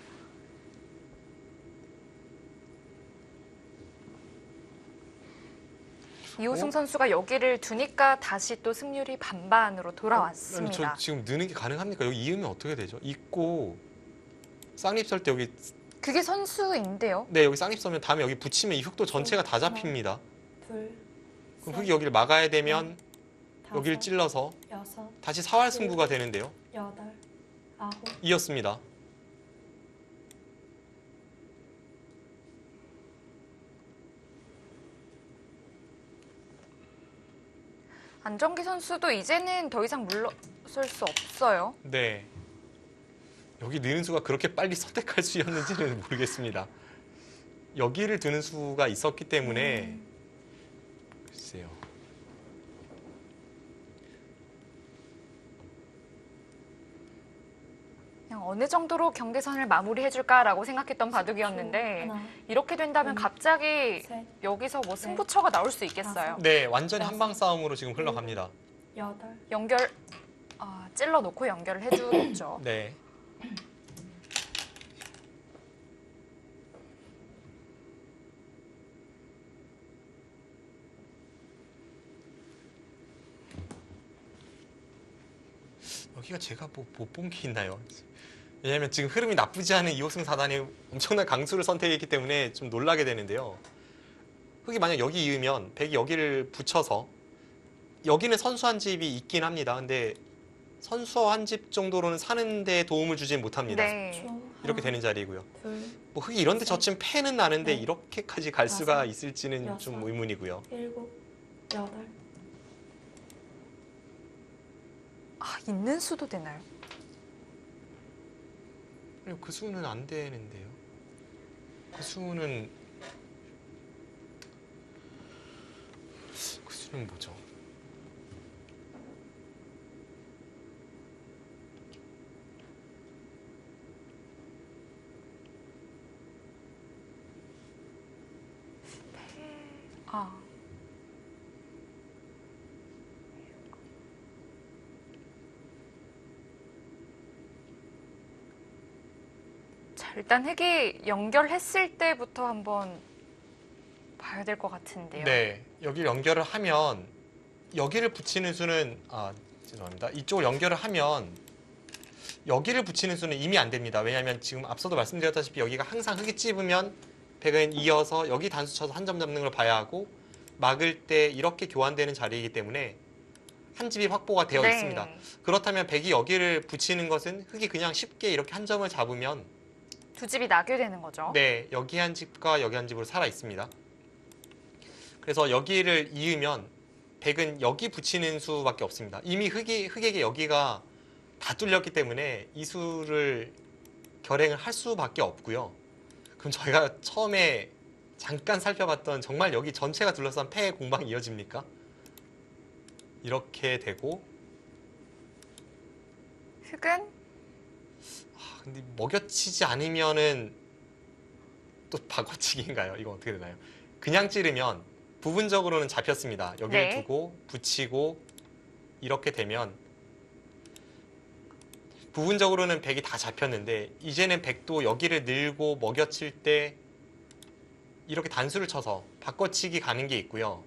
이호승 어? 선수가 여기를 두니까 다시 또 승률이 반반으로 아니, 돌아왔습니다. 저 지금 느는 게 가능합니까? 여기 이으면 어떻게 되죠? 있고 쌍립 설때 여기 그게 선수인데요. 네 여기 쌍립 서면 다음에 여기 붙이면 이 흙도 전체가 다 잡힙니다. 둘, 그럼 셋, 흙이 여기를 막아야 되면 다섯, 여기를 찔러서 여섯, 다시 사활 승부가 되는데요. 여덟, 아홉, 이었습니다. 안정기 선수도 이제는 더 이상 물러설 수 없어요. 네. 여기 느는 수가 그렇게 빨리 선택할 수였는지는 모르겠습니다. 여기를 드는 수가 있었기 때문에 음, 글쎄요. 그냥 어느 정도로 경계선을 마무리해줄까라고 생각했던 바둑이었는데 이렇게 된다면 둘, 갑자기 셋, 여기서 뭐 승부처가 나올 수 있겠어요. 네, 완전히 한방 싸움으로 지금 흘러갑니다. 여덟, 연결 아, 찔러 놓고 연결을 해주겠죠. 네. 여기가 제가 뭐 못 본 게 있나요? 왜냐하면 지금 흐름이 나쁘지 않은 이호승 사단이 엄청난 강수를 선택했기 때문에 좀 놀라게 되는데요. 흙이 만약 여기 이으면 백이 여기를 붙여서 여기는 선수 한 집이 있긴 합니다. 근데 선수 한 집 정도로는 사는데 도움을 주진 못합니다. 네. 초, 이렇게 되는 자리고요. 둘, 뭐 흙이 이런데 셋, 젖힌 패는 나는데 넷, 이렇게까지 갈 수가 다섯, 있을지는 좀 여섯. 의문이고요. 일곱, 여덟, 아, 있는 수도 되나요? 아니요, 그 수는 안 되는데요. 그 수는 그 수는 뭐죠? 아. 자, 일단 흙이 연결했을 때부터 한번 봐야 될 것 같은데요. 네, 여기를 연결을 하면 여기를 붙이는 수는 아 죄송합니다. 이쪽을 연결을 하면 여기를 붙이는 수는 이미 안 됩니다. 왜냐하면 지금 앞서도 말씀드렸다시피 여기가 항상 흙이 찝으면 백은 이어서 여기 단수 쳐서 한 점 잡는 걸 봐야 하고 막을 때 이렇게 교환되는 자리이기 때문에 한 집이 확보가 되어 네. 있습니다. 그렇다면 백이 여기를 붙이는 것은 흙이 그냥 쉽게 이렇게 한 점을 잡으면 두 집이 낙유되는 거죠. 네, 여기 한 집과 여기 한 집으로 살아 있습니다. 그래서 여기를 이으면 백은 여기 붙이는 수밖에 없습니다. 이미 흑이 흑에게 여기가 다 뚫렸기 때문에 이 수를 결행을 할 수밖에 없고요. 그럼 저희가 처음에 잠깐 살펴봤던 정말 여기 전체가 둘러싼 폐의 공방이 이어집니까? 이렇게 되고 흙은 아, 근데 먹여치지 않으면은 또 바꿔치기인가요? 이거 어떻게 되나요? 그냥 찌르면 부분적으로는 잡혔습니다. 여기를 네. 두고 붙이고 이렇게 되면 부분적으로는 백이 다 잡혔는데 이제는 백도 여기를 늘고 먹여칠 때 이렇게 단수를 쳐서 바꿔치기 가는 게 있고요.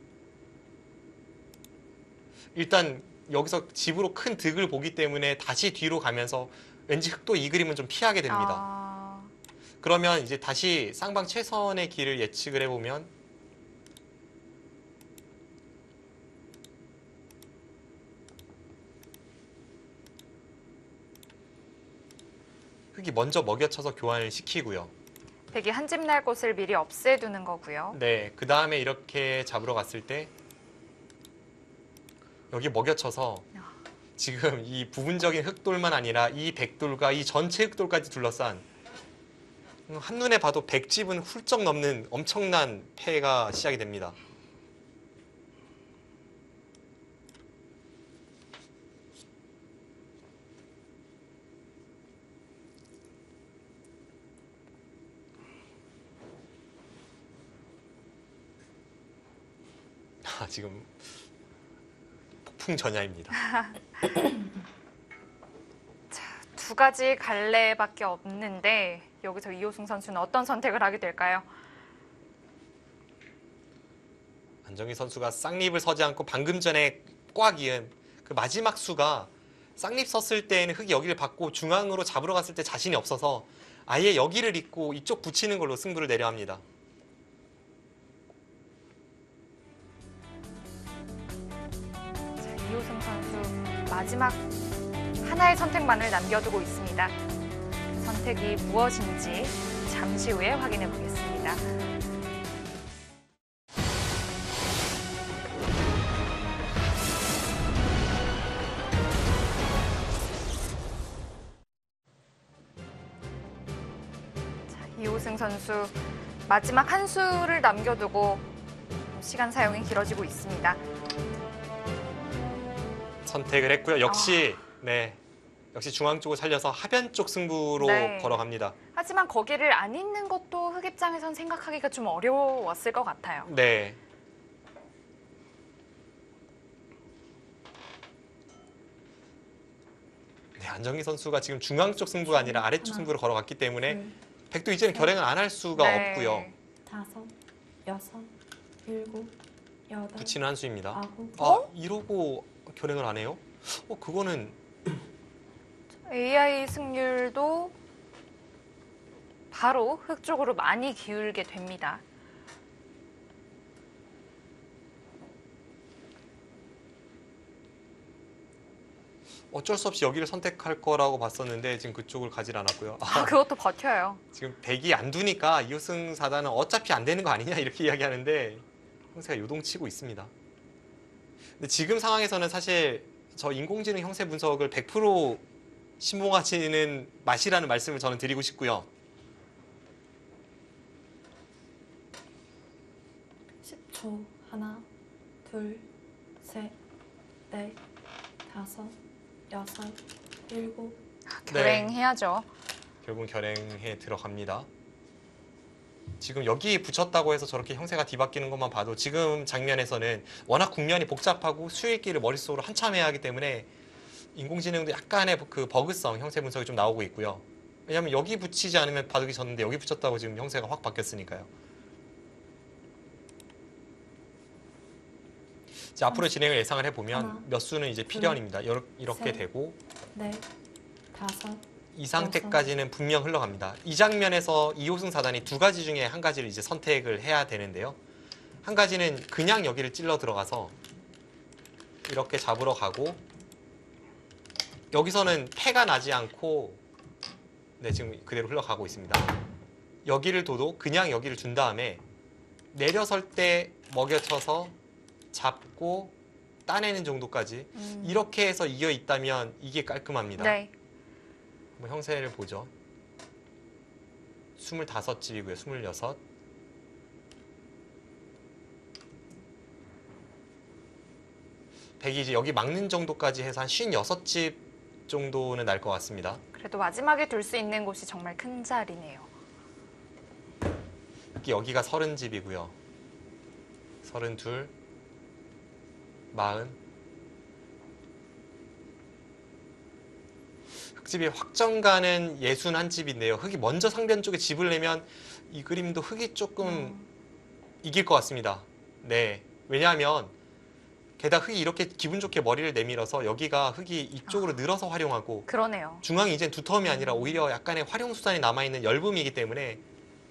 일단 여기서 집으로 큰 득을 보기 때문에 다시 뒤로 가면서 왠지 흑도 이 그림은 좀 피하게 됩니다. 아, 그러면 이제 다시 쌍방 최선의 길을 예측을 해보면 흑이 먼저 먹여쳐서 교환을 시키고요. 백이 한집 날 곳을 미리 없애두는 거고요. 네, 그 다음에 이렇게 잡으러 갔을 때 여기 먹여쳐서 지금 이 부분적인 흑돌만 아니라 이 백돌과 이 전체 흑돌까지 둘러싼 한눈에 봐도 백집은 훌쩍 넘는 엄청난 폐가 시작이 됩니다. 아, 지금 폭풍 전야입니다. 두 가지 갈래밖에 없는데 여기서 이호승 선수는 어떤 선택을 하게 될까요? 안정희 선수가 쌍립을 서지 않고 방금 전에 꽉 이은 그 마지막 수가 쌍립 섰을 때는 흙이 여기를 받고 중앙으로 잡으러 갔을 때 자신이 없어서 아예 여기를 잇고 이쪽 붙이는 걸로 승부를 내려 합니다. 마지막 하나의 선택만을 남겨두고 있습니다. 그 선택이 무엇인지 잠시 후에 확인해 보겠습니다. 자, 이호승 선수 마지막 한 수를 남겨두고 시간 사용이 길어지고 있습니다. 선택을 했고요. 역시 네. 역시 중앙 쪽을 살려서 하변 쪽 승부로 네. 걸어갑니다. 하지만 거기를 안 잇는 것도 흑 입장에선 생각하기가 좀 어려웠을 것 같아요. 네. 네, 안정희 선수가 지금 중앙 쪽 승부가 아니라 아래쪽 하나, 승부로 걸어갔기 때문에 둘, 백도 이제는 결행을 안 할 수가 네. 없고요. 다섯, 여섯, 일곱, 여덟, 붙이는 한 수입니다. 아홉, 아, 이러고 결행을 안 해요? 어, 그거는 AI 승률도 바로 흑 쪽으로 많이 기울게 됩니다. 어쩔 수 없이 여기를 선택할 거라고 봤었는데 지금 그쪽을 가질 않았고요. 아, 아, 그것도 버텨요. 지금 백이 안 두니까 이호승 사단은 어차피 안 되는 거 아니냐 이렇게 이야기하는데 형세가 요동치고 있습니다. 근데 지금 상황에서는 사실 저 인공지능 형세 분석을 100% 신봉하시는 맛이라는 말씀을 저는 드리고 싶고요. 10초 하나, 둘, 셋, 넷, 다섯, 여섯, 일곱, 결행해야죠. 결국은 결행에 들어갑니다. 지금 여기 붙였다고 해서 저렇게 형세가 뒤바뀌는 것만 봐도 지금 장면에서는 워낙 국면이 복잡하고 수익기를 머릿속으로 한참 해야 하기 때문에 인공지능도 약간의 그 버그성 형세 분석이 좀 나오고 있고요. 왜냐하면 여기 붙이지 않으면 바둑이 졌는데 여기 붙였다고 지금 형세가 확 바뀌었으니까요. 자, 앞으로 진행을 예상을 해보면 하나, 몇 수는 이제 필연입니다. 이렇- 이렇게 셋. 되고 넷, 다섯, 이 상태까지는 분명 흘러갑니다. 이 장면에서 이호승 사단이 두 가지 중에 한 가지를 이제 선택을 해야 되는데요. 한 가지는 그냥 여기를 찔러 들어가서 이렇게 잡으러 가고 여기서는 패가 나지 않고 네 지금 그대로 흘러가고 있습니다. 여기를 둬도 그냥 여기를 준 다음에 내려설 때 먹여쳐서 잡고 따내는 정도까지 음. 이렇게 해서 이겨 있다면 이게 깔끔합니다. 네. 한번 형세를 보죠. 25집이고요. 26. 백이 이제 여기 막는 정도까지 해서 한 56집 정도는 날 것 같습니다. 그래도 마지막에 둘 수 있는 곳이 정말 큰 자리네요. 여기가 30집이고요. 32, 40. 집이 확정 가는 예순 한 집인데요. 흑이 먼저 상변 쪽에 집을 내면 이 그림도 흑이 조금 음, 이길 것 같습니다. 네. 왜냐하면 게다가 흑이 이렇게 기분 좋게 머리를 내밀어서 여기가 흑이 이쪽으로 늘어서 활용하고 그러네요. 중앙이 이젠 두터움이 아니라 오히려 약간의 활용 수단이 남아 있는 엷음이기 때문에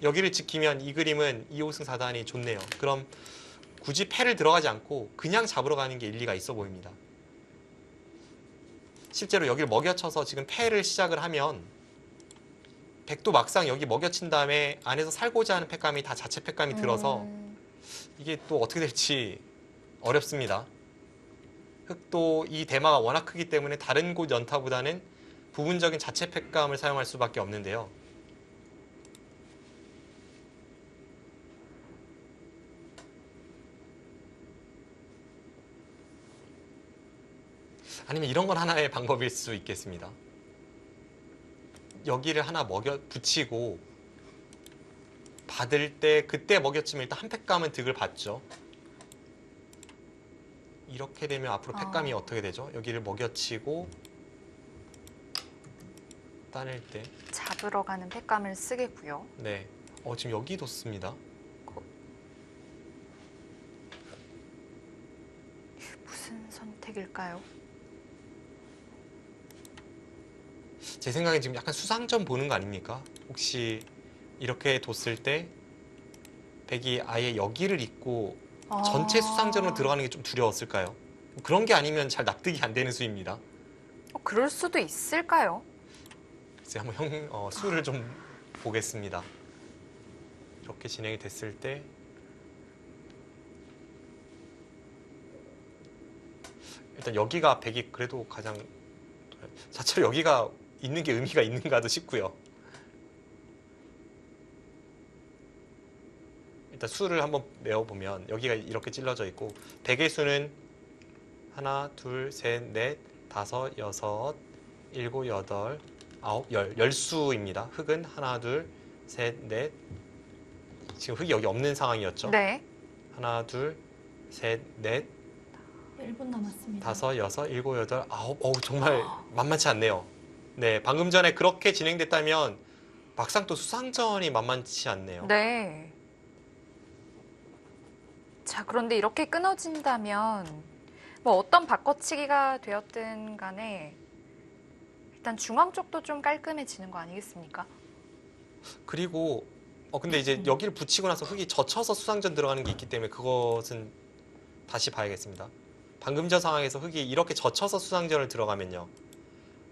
여기를 지키면 이 그림은 이호승 사단이 좋네요. 그럼 굳이 패를 들어가지 않고 그냥 잡으러 가는 게 일리가 있어 보입니다. 실제로 여기를 먹여쳐서 지금 패를 시작을 하면 백도 막상 여기 먹여친 다음에 안에서 살고자 하는 패감이 다 자체 패감이 들어서 음, 이게 또 어떻게 될지 어렵습니다. 흑도 이 대마가 워낙 크기 때문에 다른 곳 연타보다는 부분적인 자체 팩감을 사용할 수밖에 없는데요. 아니면 이런 건 하나의 방법일 수 있겠습니다. 여기를 하나 먹여 붙이고 받을 때 그때 먹여치면 일단 한 팩감은 득을 받죠. 이렇게 되면 앞으로 팩감이 아. 어떻게 되죠? 여기를 먹여치고 따낼 때, 잡으러 가는 팩감을 쓰겠고요. 네, 어 지금 여기 뒀습니다. 무슨 선택일까요? 제 생각엔 지금 약간 수상점 보는 거 아닙니까? 혹시 이렇게 뒀을 때 백이 아예 여기를 잊고 아. 전체 수상전으로 들어가는 게 좀 두려웠을까요? 그런 게 아니면 잘 납득이 안 되는 수입니다. 어, 그럴 수도 있을까요? 이제 한번 형 어, 수를 좀 보겠습니다. 이렇게 진행이 됐을 때 일단 여기가 백이 그래도 가장 자체로 여기가 있는 게 의미가 있는가도 싶고요. 일단 수를 한번 메워보면 여기가 이렇게 찔러져 있고 백의 수는 하나, 둘, 셋, 넷, 다섯, 여섯, 일곱, 여덟, 아홉, 열, 열 수입니다. 흑은 하나, 둘, 셋, 넷. 지금 흑이 여기 없는 상황이었죠. 네. 하나, 둘, 셋, 넷, 1분 남았습니다. 다섯, 여섯, 일곱, 여덟, 아홉. 어우 정말 만만치 않네요. 네, 방금 전에 그렇게 진행됐다면 막상 또 수상전이 만만치 않네요. 네. 자, 그런데 이렇게 끊어진다면 뭐 어떤 바꿔치기가 되었든 간에 일단 중앙 쪽도 좀 깔끔해지는 거 아니겠습니까? 그리고 어 근데 이제 여기를 붙이고 나서 흙이 젖혀서 수상전 들어가는 게 있기 때문에 그것은 다시 봐야겠습니다. 방금 전 상황에서 흙이 이렇게 젖혀서 수상전을 들어가면요.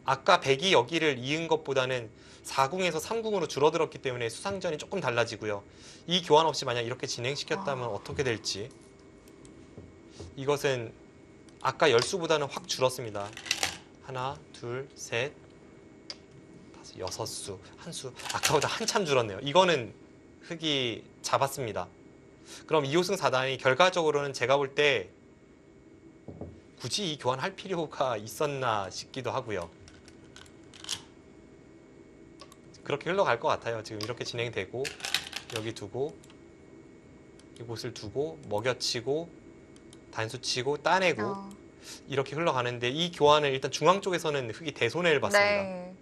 아까 백이 여기를 이은 것보다는 4궁에서 3궁으로 줄어들었기 때문에 수상전이 조금 달라지고요. 이 교환 없이 만약 이렇게 진행시켰다면 아. 어떻게 될지 이것은 아까 열수보다는 확 줄었습니다. 하나, 둘, 셋, 다섯, 여섯 수, 한 수. 아까보다 한참 줄었네요. 이거는 흑이 잡았습니다. 그럼 이호승 사단이 결과적으로는 제가 볼 때 굳이 이 교환할 필요가 있었나 싶기도 하고요. 그렇게 흘러갈 것 같아요. 지금 이렇게 진행되고 여기 두고 이곳을 두고 먹여치고 단수치고 따내고 어, 이렇게 흘러가는데 이 교환을 일단 중앙 쪽에서는 흙이 대손해를 봤습니다. 네.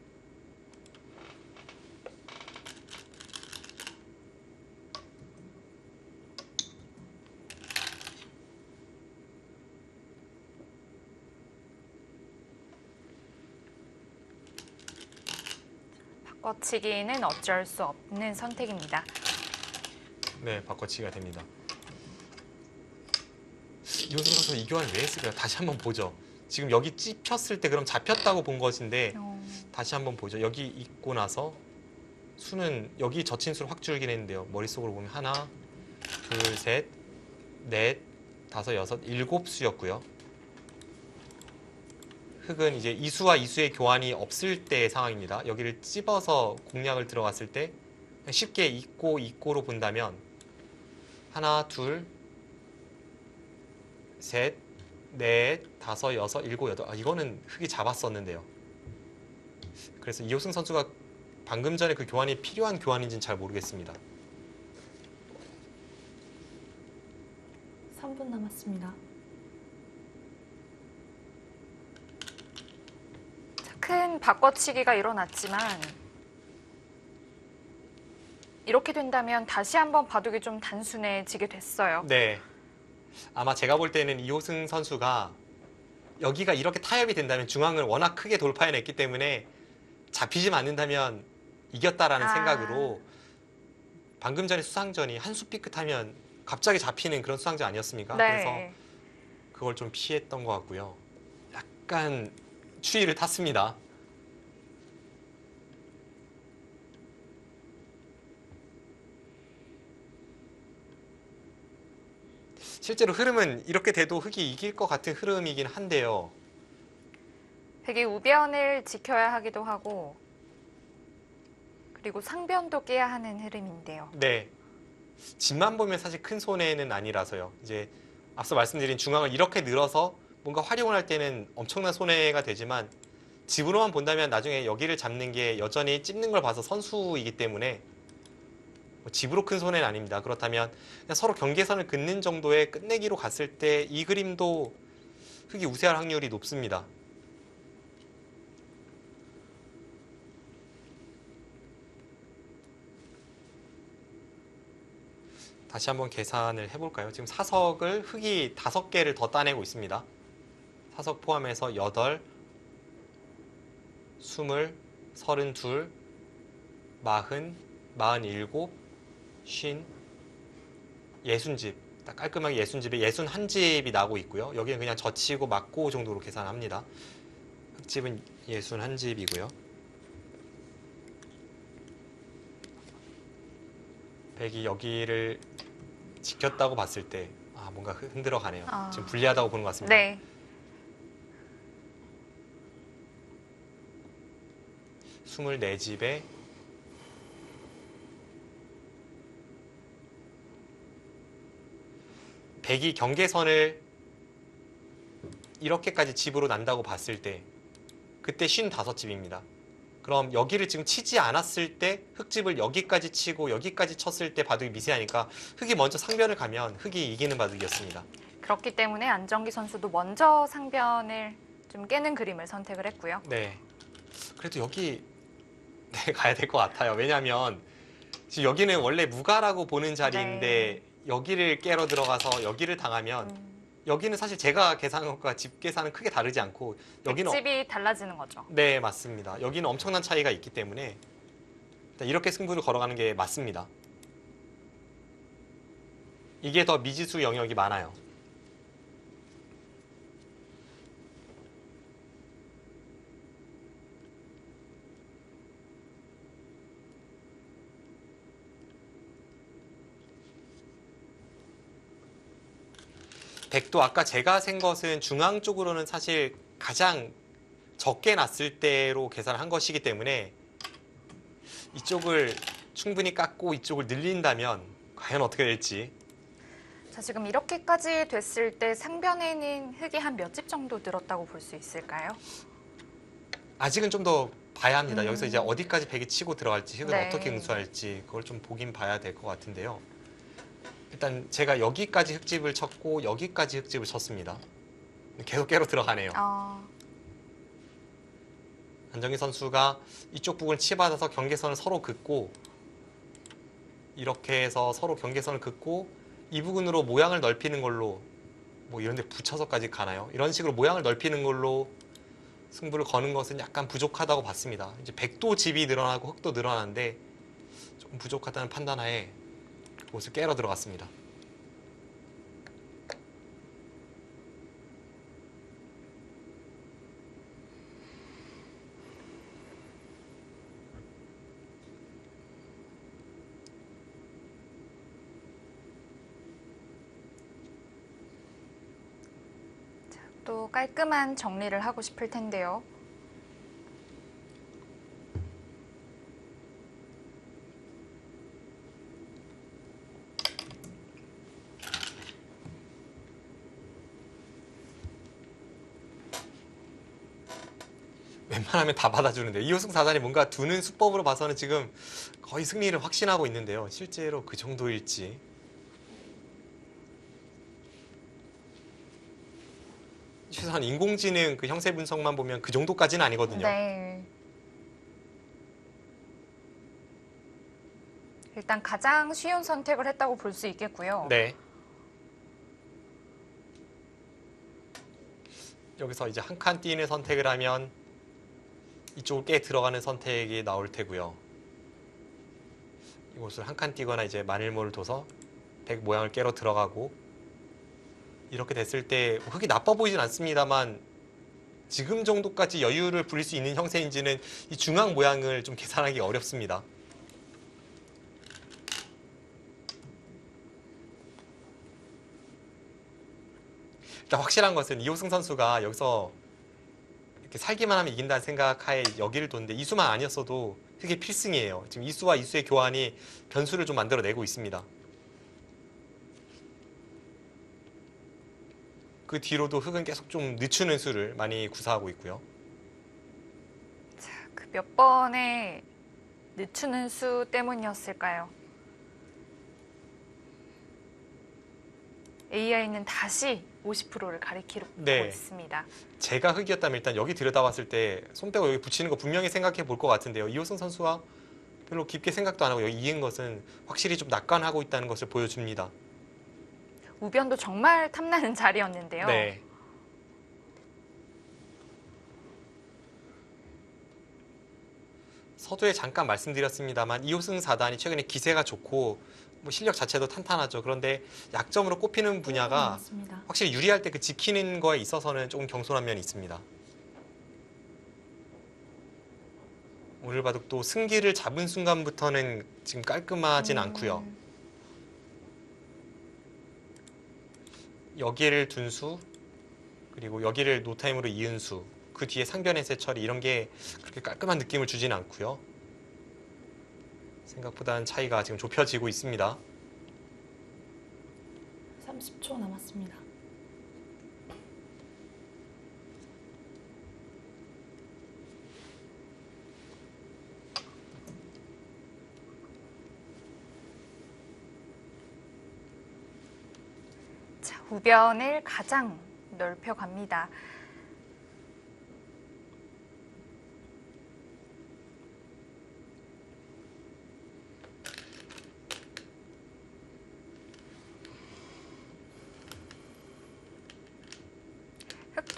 바꿔치기는 어쩔 수 없는 선택입니다. 네, 바꿔치기가 됩니다. 이호승 선수 이 교환 왜 했을까요? 다시 한번 보죠. 지금 여기 찝혔을 때 그럼 잡혔다고 본 것인데 어, 다시 한번 보죠. 여기 있고 나서 수는 여기 젖힌 수를 확 줄긴 했는데요. 머릿속으로 보면 하나, 둘, 셋, 넷, 다섯, 여섯, 일곱 수였고요. 흙은 이제 이수와 이수의 교환이 없을 때의 상황입니다. 여기를 찝어서 공략을 들어갔을 때 쉽게 있고 있고로 본다면 하나, 둘, 셋, 넷, 다섯, 여섯, 일곱, 여덟. 아, 이거는 흙이 잡았었는데요. 그래서 이호승 선수가 방금 전에 그 교환이 필요한 교환인지는 잘 모르겠습니다. 3분 남았습니다. 큰 바꿔치기가 일어났지만 이렇게 된다면 다시 한번 바둑이 좀 단순해지게 됐어요. 네. 아마 제가 볼 때는 이호승 선수가 여기가 이렇게 타협이 된다면 중앙을 워낙 크게 돌파해냈기 때문에 잡히지 않는다면 이겼다라는 아. 생각으로 방금 전에 수상전이 한 수 삐끗하면 갑자기 잡히는 그런 수상전 아니었습니까? 그래서 네. 그걸 좀 피했던 것 같고요. 약간 추위를 탔습니다. 실제로 흐름은 이렇게 돼도 흙이 이길 것 같은 흐름이긴 한데요. 되게 우변을 지켜야 하기도 하고 그리고 상변도 깨야 하는 흐름인데요. 네. 집만 보면 사실 큰 손해는 아니라서요. 이제 앞서 말씀드린 중앙을 이렇게 늘어서 뭔가 활용을 할 때는 엄청난 손해가 되지만 집으로만 본다면 나중에 여기를 잡는 게 여전히 찝는 걸 봐서 선수이기 때문에 뭐 집으로 큰 손해는 아닙니다. 그렇다면 서로 경계선을 긋는 정도의 끝내기로 갔을 때 이 그림도 흙이 우세할 확률이 높습니다. 다시 한번 계산을 해볼까요? 지금 사석을 흙이 다섯 개를 더 따내고 있습니다. 사석 포함해서 여덟, 스물, 서른둘, 마흔, 마흔일곱, 쉰, 예순집. 딱 깔끔하게 예순집에 예순 한 집이 나고 있고요. 여기는 그냥 젖히고 막고 정도로 계산합니다. 흙집은 예순 한 집이고요. 백이 여기를 지켰다고 봤을 때 아, 뭔가 흔- 흔들어 가네요. 아. 지금 불리하다고 보는 것 같습니다. 네. 스물네 집에 백이 경계선을 이렇게까지 집으로 난다고 봤을 때 그때 쉰 다섯 집입니다. 그럼 여기를 지금 치지 않았을 때 흙집을 여기까지 치고 여기까지 쳤을 때 바둑이 미세하니까 흙이 먼저 상변을 가면 흙이 이기는 바둑이었습니다. 그렇기 때문에 안정기 선수도 먼저 상변을 좀 깨는 그림을 선택을 했고요. 네. 그래도 여기 네, 가야 될 것 같아요. 왜냐하면 지금 여기는 원래 무가라고 보는 자리인데 여기를 깨러 들어가서 여기를 당하면 음, 여기는 사실 제가 계산한 것과 집 계산은 크게 다르지 않고 여기는 어- 집이 달라지는 거죠. 네 맞습니다. 여기는 엄청난 차이가 있기 때문에 일단 이렇게 승부를 걸어가는 게 맞습니다. 이게 더 미지수 영역이 많아요. 백도 아까 제가 센 것은 중앙 쪽으로는 사실 가장 적게 났을 때로 계산한 것이기 때문에 이쪽을 충분히 깎고 이쪽을 늘린다면 과연 어떻게 될지 자, 지금 이렇게까지 됐을 때 상변에는 흙이 한 몇 집 정도 늘었다고 볼 수 있을까요? 아직은 좀 더 봐야 합니다. 음. 여기서 이제 어디까지 백이 치고 들어갈지 흙을 네. 어떻게 응수할지 그걸 좀 보긴 봐야 될 것 같은데요. 일단 제가 여기까지 흙집을 쳤고 여기까지 흙집을 쳤습니다. 계속 깨로 들어가네요. 아, 안정희 선수가 이쪽 부분을 치받아서 경계선을 서로 긋고 이렇게 해서 서로 경계선을 긋고 이 부분으로 모양을 넓히는 걸로 뭐 이런 데 붙여서까지 가나요? 이런 식으로 모양을 넓히는 걸로 승부를 거는 것은 약간 부족하다고 봤습니다. 이제 백도 집이 늘어나고 흙도 늘어나는데 조금 부족하다는 판단하에 그곳을 깨러 들어갔습니다. 또 깔끔한 정리를 하고 싶을 텐데요. 웬만하면 다 받아주는데 이호승 사단이 뭔가 두는 수법으로 봐서는 지금 거의 승리를 확신하고 있는데요. 실제로 그 정도일지. 최소한 인공지능 그 형세 분석만 보면 그 정도까지는 아니거든요. 네. 일단 가장 쉬운 선택을 했다고 볼 수 있겠고요. 네. 여기서 이제 한 칸 띄는 선택을 하면 이쪽을 깨 들어가는 선택이 나올 테고요. 이곳을 한 칸 띄거나 이제 마늘모를 둬서 백 모양을 깨러 들어가고 이렇게 됐을 때 흙이 나빠 보이진 않습니다만 지금 정도까지 여유를 부릴 수 있는 형세인지는 이 중앙 모양을 좀 계산하기 어렵습니다. 확실한 것은 이호승 선수가 여기서 이렇게 살기만 하면 이긴다는 생각하에 여기를 뒀는데 이수만 아니었어도 흙이 필승이에요. 지금 이수와 이수의 교환이 변수를 좀 만들어내고 있습니다. 그 뒤로도 흙은 계속 좀 늦추는 수를 많이 구사하고 있고요. 그몇 번의 늦추는 수 때문이었을까요? AI는 다시 50%를 가리키고 네. 있습니다. 제가 흙이었다면 일단 여기 들여다봤을 때 손 빼고 여기 붙이는 거 분명히 생각해 볼 것 같은데요. 이호승 선수가 별로 깊게 생각도 안 하고 여기 이은 것은 확실히 좀 낙관하고 있다는 것을 보여줍니다. 우변도 정말 탐나는 자리였는데요. 네. 서두에 잠깐 말씀드렸습니다만 이호승 사단이 최근에 기세가 좋고 뭐 실력 자체도 탄탄하죠. 그런데 약점으로 꼽히는 분야가 남았습니다. 확실히 유리할 때 그 지키는 거에 있어서는 조금 경솔한 면이 있습니다. 오늘 바둑 또 승기를 잡은 순간부터는 지금 깔끔하진 음, 않고요. 여기를 둔 수, 그리고 여기를 노타임으로 이은 수, 그 뒤에 상변에세 처리 이런 게 그렇게 깔끔한 느낌을 주진 않고요. 생각보다는 차이가 지금 좁혀지고 있습니다. 30초 남았습니다. 자, 우변을 가장 넓혀갑니다.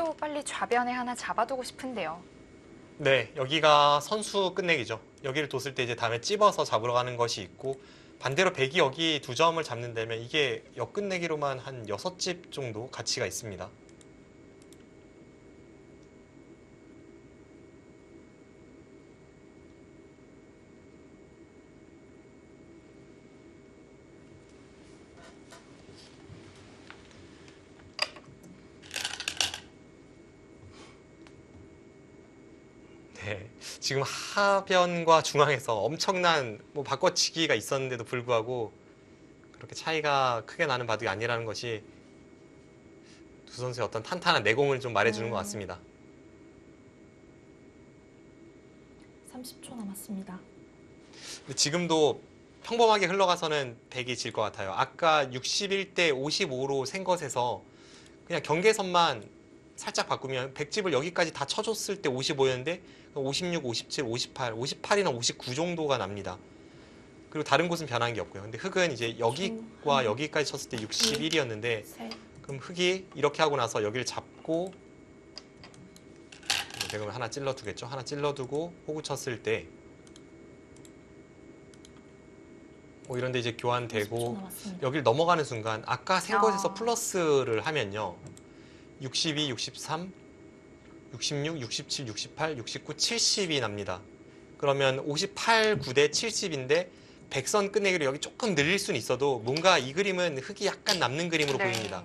흙도 빨리 좌변에 하나 잡아두고 싶은데요. 네, 여기가 선수 끝내기죠. 여기를 뒀을 때 이제 다음에 찝어서 잡으러 가는 것이 있고 반대로 백이 여기 두 점을 잡는다면 이게 역 끝내기로만 한 여섯 집 정도 가치가 있습니다. 네, 지금 하변과 중앙에서 엄청난 뭐 바꿔치기가 있었는데도 불구하고 그렇게 차이가 크게 나는 바둑이 아니라는 것이 두 선수의 어떤 탄탄한 내공을 좀 말해주는 것 음. 같습니다. 30초 남았습니다. 지금도 평범하게 흘러가서는 100이 질 것 같아요. 아까 61대 55로 센 것에서 그냥 경계선만 살짝 바꾸면 100집을 여기까지 다 쳐줬을 때 55였는데 56, 57, 58, 58이나 59 정도가 납니다. 그리고 다른 곳은 변한 게 없고요. 근데 흙은 이제 여기와 음. 여기까지 쳤을 때 61이었는데 셋, 그럼 흙이 이렇게 하고 나서 여기를 잡고 대금 하나 찔러두겠죠. 하나 찔러두고 호구 쳤을 때 뭐 이런데 이제 30초 교환되고. 여기를 넘어가는 순간 아까 센 아. 곳에서 플러스를 하면요. 62, 63, 66, 67, 68, 69, 70이 납니다. 그러면 58, 9대 70인데 100선 끝내기로 여기 조금 늘릴 수는 있어도 뭔가 이 그림은 흙이 약간 남는 그림으로 네. 보입니다.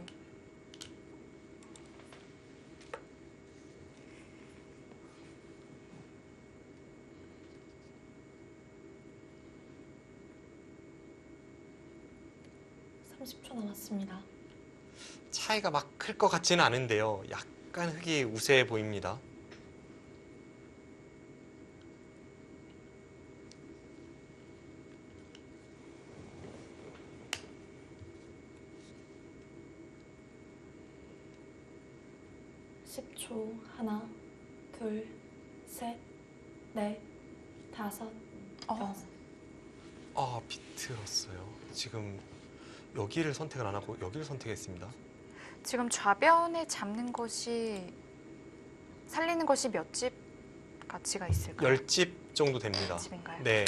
삼십 초 남았습니다. 차이가 막 클 것 같지는 않은데요. 약간 흙이 우세해 보입니다. 십초 하나, 둘, 셋, 넷, 다섯, 어. 여섯. 아, 비틀었어요. 지금 여기를 선택을 안 하고 여기를 선택했습니다. 지금 좌변에 잡는 것이 살리는 것이 몇 집 가치가 있을까요? 10집 정도 됩니다. 집인가요? 네.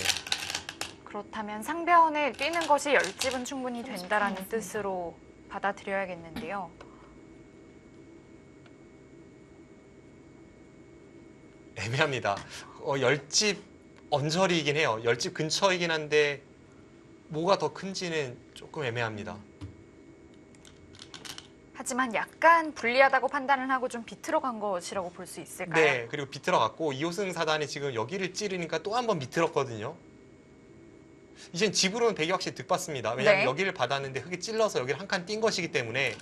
그렇다면 상변에 뛰는 것이 10집은 충분히 된다라는 30분 뜻으로 받아들여야겠는데요. 애매합니다. 어, 10집 언저리이긴 해요. 10집 근처이긴 한데 뭐가 더 큰지는 조금 애매합니다. 하지만 약간 불리하다고 판단을 하고 좀 비틀어 간 것이라고 볼 수 있을까요? 네, 그리고 비틀어 갔고 이호승 사단이 지금 여기를 찌르니까 또 한 번 비틀었거든요. 이젠 집으로는 백이 확실히 득 받습니다. 왜냐하면 네. 여기를 받았는데 흙이 찔러서 여기를 한 칸 띈 것이기 때문에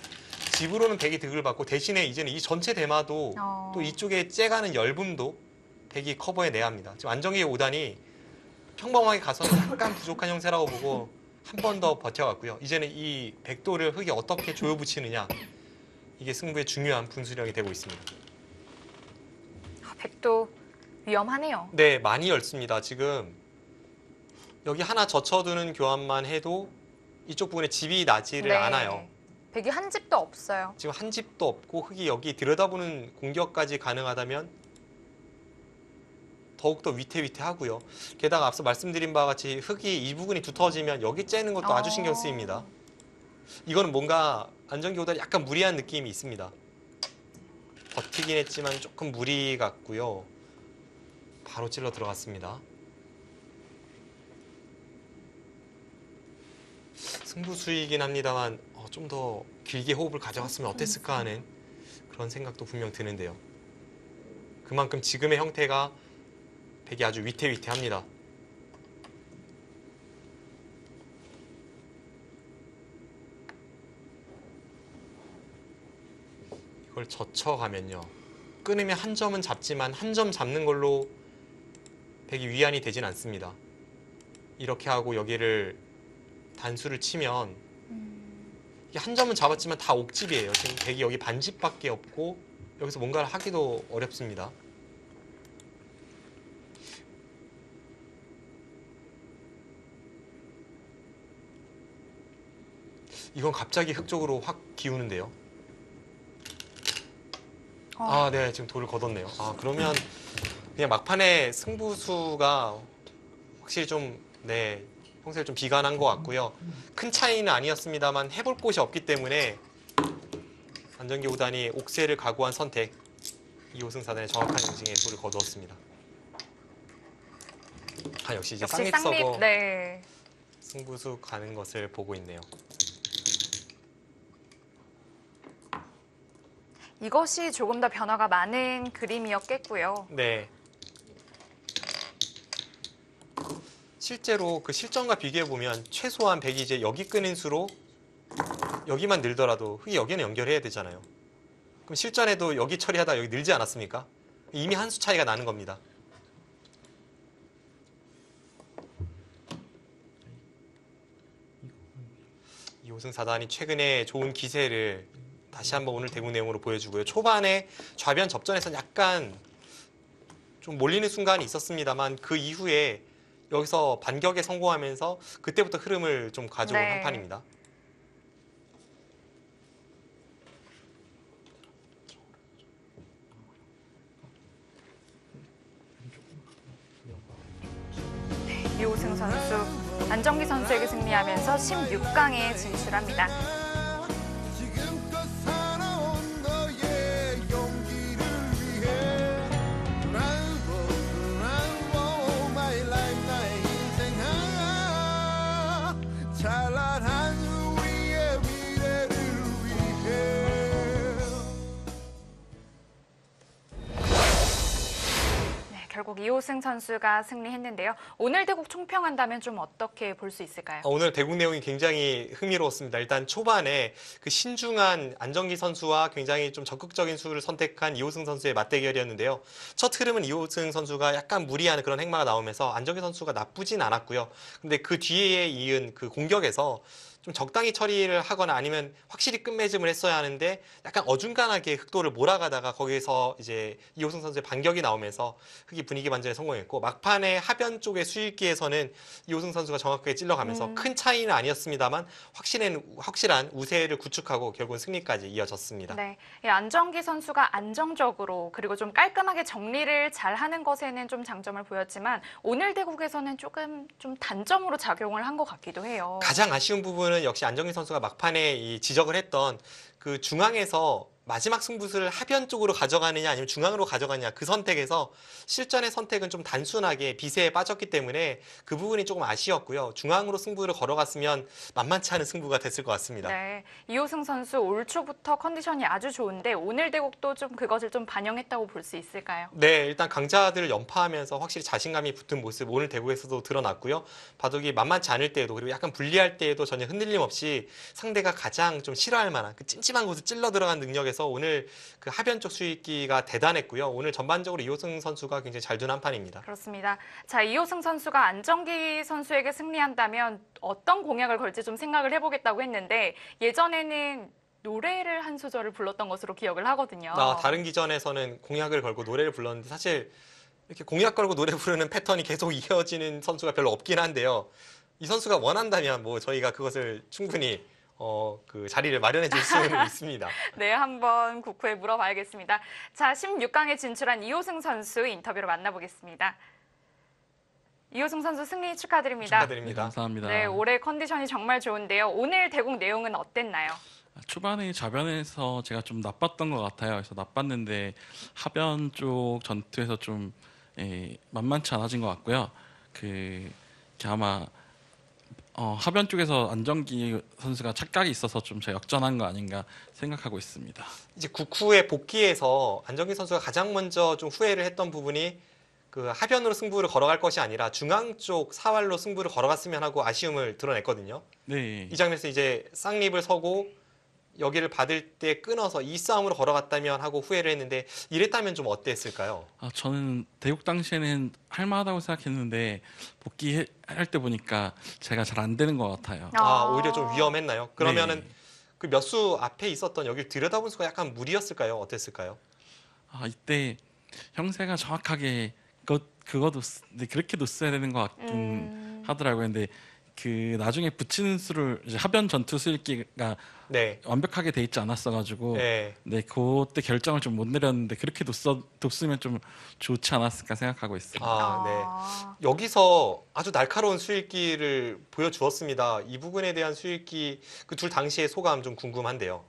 집으로는 백이 득을 받고 대신에 이제는 이 전체 대마도 어, 또 이쪽에 째가는 열분도 백이 커버해내야 합니다. 지금 안정기의 5단이 평범하게 가서는 약간 부족한 형세라고 보고 한 번 더 버텨갔고요. 이제는 이 백도를 흙에 어떻게 조여붙이느냐 이게 승부의 중요한 분수령이 되고 있습니다. 아, 백도 위험하네요. 네, 많이 넓습니다. 지금 여기 하나 젖혀두는 교환만 해도 이쪽 부분에 집이 나지를 네. 않아요. 백이 한 집도 없어요. 지금 한 집도 없고 흙이 여기 들여다보는 공격까지 가능하다면 더욱더 위태위태하고요. 게다가 앞서 말씀드린 바와 같이 흙이 이 부분이 두터워지면 여기 째는 것도 아주 어. 신경 쓰입니다. 이거는 뭔가 안전기보다 약간 무리한 느낌이 있습니다. 버티긴 했지만 조금 무리 같고요. 바로 찔러 들어갔습니다. 승부수이긴 합니다만 어, 좀 더 길게 호흡을 가져갔으면 어땠을까 하는 그런 생각도 분명 드는데요. 그만큼 지금의 형태가 백이 아주 위태위태합니다. 이걸 젖혀가면요. 끊으면 한 점은 잡지만 한 점 잡는 걸로 백이 위안이 되진 않습니다. 이렇게 하고 여기를 단수를 치면 음, 이게 한 점은 잡았지만 다 옥집이에요. 지금 백이 여기 반집밖에 없고 여기서 뭔가를 하기도 어렵습니다. 이건 갑자기 흙 쪽으로 확 기우는데요. 어, 아, 네, 지금 돌을 걷었네요. 아, 그러면 그냥 막판에 승부수가 확실히 좀, 네, 평소에 좀 비관한 것 같고요. 큰 차이는 아니었습니다만 해볼 곳이 없기 때문에 안전기 5단이 옥세를 각오한 선택, 이호승 사단의 정확한 인증에 돌을 거두었습니다. 아, 역시 이제 역시 쌍립 서버 쌍립, 네. 승부수 가는 것을 보고 있네요. 이것이 조금 더 변화가 많은 그림이었겠고요. 네. 실제로 그 실전과 비교해 보면 최소한 100이 이제 여기 끄는 수로 여기만 늘더라도 흙이 여기는 연결해야 되잖아요. 그럼 실전에도 여기 처리하다 여기 늘지 않았습니까? 이미 한 수 차이가 나는 겁니다. 이호승 4단이 최근에 좋은 기세를 다시 한번 오늘 대국 내용으로 보여주고요. 초반에 좌변 접전에서 약간 좀 몰리는 순간이 있었습니다만 그 이후에 여기서 반격에 성공하면서 그때부터 흐름을 좀 가져온 네. 한 판입니다. 이호승 선수 안정기 선수에게 승리하면서 16강에 진출합니다. 결국 이호승 선수가 승리했는데요. 오늘 대국 총평한다면 좀 어떻게 볼 수 있을까요? 아, 오늘 대국 내용이 굉장히 흥미로웠습니다. 일단 초반에 그 신중한 안정기 선수와 굉장히 좀 적극적인 수를 선택한 이호승 선수의 맞대결이었는데요. 첫 흐름은 이호승 선수가 약간 무리한 그런 행마가 나오면서 안정기 선수가 나쁘진 않았고요. 근데 그 뒤에 이은 그 공격에서 좀 적당히 처리를 하거나 아니면 확실히 끝맺음을 했어야 하는데 약간 어중간하게 흑도를 몰아가다가 거기에서 이제 이호승 선수의 반격이 나오면서 흑이 분위기 반전에 성공했고 막판에 하변 쪽의 수익기에서는 이호승 선수가 정확하게 찔러가면서 음. 큰 차이는 아니었습니다만 확실한 확실한 우세를 구축하고 결국은 승리까지 이어졌습니다. 네, 이 안정기 선수가 안정적으로 그리고 좀 깔끔하게 정리를 잘하는 것에는 좀 장점을 보였지만 오늘 대국에서는 조금 좀 단점으로 작용을 한 것 같기도 해요. 가장 아쉬운 부분은 역시 안정희 선수가 막판에 이 지적을 했던 그 중앙에서 마지막 승부수를 하변 쪽으로 가져가느냐 아니면 중앙으로 가져가느냐 그 선택에서 실전의 선택은 좀 단순하게 비세에 빠졌기 때문에 그 부분이 조금 아쉬웠고요. 중앙으로 승부를 걸어갔으면 만만치 않은 승부가 됐을 것 같습니다. 네, 이호승 선수 올 초부터 컨디션이 아주 좋은데 오늘 대국도 좀 그것을 좀 반영했다고 볼 수 있을까요? 네, 일단 강자들을 연파하면서 확실히 자신감이 붙은 모습 오늘 대구에서도 드러났고요. 바둑이 만만치 않을 때에도 그리고 약간 불리할 때에도 전혀 흔들림 없이 상대가 가장 좀 싫어할 만한 그 찜찜한 곳을 찔러 들어간 능력에서 오늘 그 하변 쪽 수익기가 대단했고요. 오늘 전반적으로 이호승 선수가 굉장히 잘 둔 한 판입니다. 그렇습니다. 자, 이호승 선수가 안정기 선수에게 승리한다면 어떤 공약을 걸지 좀 생각을 해보겠다고 했는데 예전에는 노래를 한 소절을 불렀던 것으로 기억을 하거든요. 아, 다른 기전에서는 공약을 걸고 노래를 불렀는데 사실 이렇게 공약 걸고 노래 부르는 패턴이 계속 이어지는 선수가 별로 없긴 한데요. 이 선수가 원한다면 뭐 저희가 그것을 충분히 어, 그 자리를 마련해 줄 수는 있습니다. 네, 한번 국후에 물어봐야겠습니다. 자, 16강에 진출한 이호승 선수 인터뷰로 만나보겠습니다. 이호승 선수 승리 축하드립니다. 네, 축하드립니다. 감사합니다. 네, 올해 컨디션이 정말 좋은데요. 오늘 대국 내용은 어땠나요? 초반에 좌변에서 제가 좀 나빴던 것 같아요. 그래서 나빴는데 하변 쪽 전투에서 좀 예, 만만치 않아진 것 같고요. 그 아마 어, 하변 쪽에서 안정기 선수가 착각이 있어서 좀 제가 역전한 거 아닌가 생각하고 있습니다. 이제 국후의 복귀에서 안정기 선수가 가장 먼저 좀 후회를 했던 부분이 그 하변으로 승부를 걸어갈 것이 아니라 중앙 쪽 사활로 승부를 걸어갔으면 하고 아쉬움을 드러냈거든요. 네, 이 장면에서 이제 쌍립을 서고 여기를 받을 때 끊어서 이 싸움으로 걸어갔다면 하고 후회를 했는데 이랬다면 좀 어땠을까요? 아, 저는 대국 당시에는 할만하다고 생각했는데 복귀할 때 보니까 제가 잘 안 되는 것 같아요. 아, 오히려 좀 위험했나요? 그러면은 네. 그몇 수 앞에 있었던 여기를 들여다본 수가 약간 무리였을까요? 어땠을까요? 아 이때 형세가 정확하게 그것 그거도 쓰- 네, 그렇게도 써야 되는 것 같긴 음, 하더라고요. 근데 그 나중에 붙이는 수를 이제 하변 전투 수익기가 네. 완벽하게 돼 있지 않았어가지고 네. 네 그때 결정을 좀 못 내렸는데 그렇게 뒀어, 뒀으면 좀 좋지 않았을까 생각하고 있습니다. 아, 네. 아, 여기서 아주 날카로운 수익기를 보여주었습니다. 이 부분에 대한 수익기 그 둘 당시의 소감 좀 궁금한데요.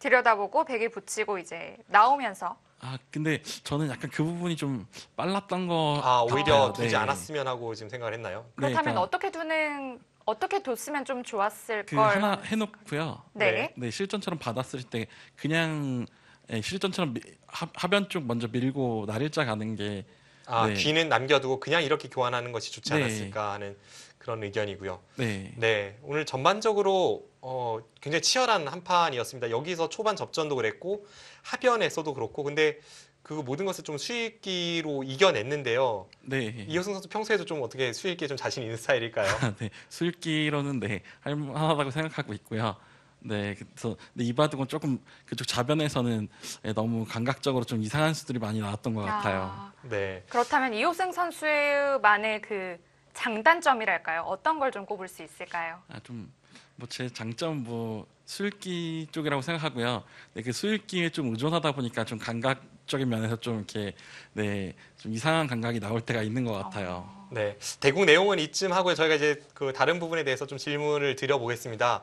들여다보고 베개 붙이고 이제 나오면서 아 근데 저는 약간 그 부분이 좀 빨랐던 거 아 오히려 같아요. 두지 네. 않았으면 하고 지금 생각을 했나요? 네, 그렇다면 그러니까 어떻게 두는 어떻게 뒀으면 좀 좋았을 그 걸. 하나 해놓고요. 네. 네. 네 실전처럼 받았을 때 그냥 예, 실전처럼 미- 하, 하변 쪽 먼저 밀고 날일자 가는 게 아 네. 귀는 남겨두고 그냥 이렇게 교환하는 것이 좋지 네. 않았을까 하는 그런 의견이고요. 네. 네, 오늘 전반적으로 어, 굉장히 치열한 한 판이었습니다. 여기서 초반 접전도 그랬고 하변에서도 그렇고 근데 그 모든 것을 좀 수익기로 이겨냈는데요. 네. 이호승 선수 평소에도 좀 어떻게 수익기에 좀 자신 있는 스타일일까요? 네, 수익기로는 네 할만하다고 생각하고 있고요. 네, 그래서 근데 이바둑은 조금 그쪽 자변에서는 네, 너무 감각적으로 좀 이상한 수들이 많이 나왔던 것 같아요. 아, 네. 그렇다면 이호승 선수만의 그 장단점이랄까요? 어떤 걸 좀 꼽을 수 있을까요? 아, 좀 뭐 제 장점 뭐 수익기 쪽이라고 생각하고요. 네, 그 수익기에 좀 의존하다 보니까 좀 감각 적인 면에서 좀 이렇게 네, 좀 이상한 감각이 나올 때가 있는 것 같아요. 네. 대국 내용은 이쯤 하고요. 저희가 이제 그 다른 부분에 대해서 좀 질문을 드려보겠습니다.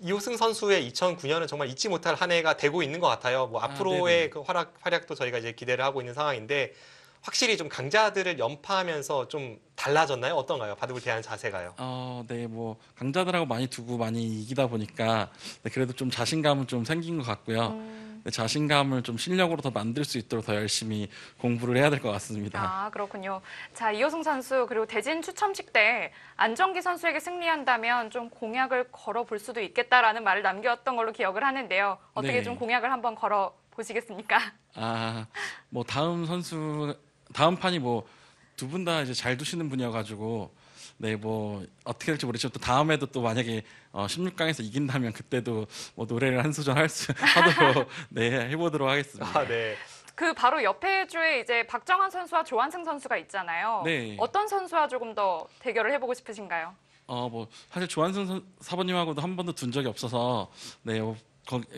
이호승 선수의 2009년은 정말 잊지 못할 한 해가 되고 있는 것 같아요. 뭐 아, 앞으로의 네네. 그 활약, 활약도 저희가 이제 기대를 하고 있는 상황인데 확실히 좀 강자들을 연파하면서 좀 달라졌나요? 어떤가요? 바둑을 대하는 자세가요? 어, 네, 뭐 강자들하고 많이 두고 많이 이기다 보니까 네, 그래도 좀 자신감은 좀 생긴 것 같고요. 음, 네, 자신감을 좀 실력으로 더 만들 수 있도록 더 열심히 공부를 해야 될 것 같습니다. 아, 그렇군요. 자, 이호승 선수 그리고 대진 추첨식 때 안정기 선수에게 승리한다면 좀 공약을 걸어 볼 수도 있겠다라는 말을 남겼던 걸로 기억을 하는데요. 어떻게 네. 좀 공약을 한번 걸어 보시겠습니까? 아, 뭐 다음 선수 다음 판이 뭐 두 분 다 이제 잘 두시는 분이어가지고 네 뭐 어떻게 될지 모르지만 또 다음에도 또 만약에 어, 16강에서 이긴다면 그때도 뭐 노래를 한 소절 할 수 하도록 네 해보도록 하겠습니다. 아, 네. 그 바로 옆에 주에 이제 박정환 선수와 조한승 선수가 있잖아요. 네. 어떤 선수와 조금 더 대결을 해보고 싶으신가요? 어 뭐 사실 조한승 선- 사부님하고도 한 번도 둔 적이 없어서 네 어, 거-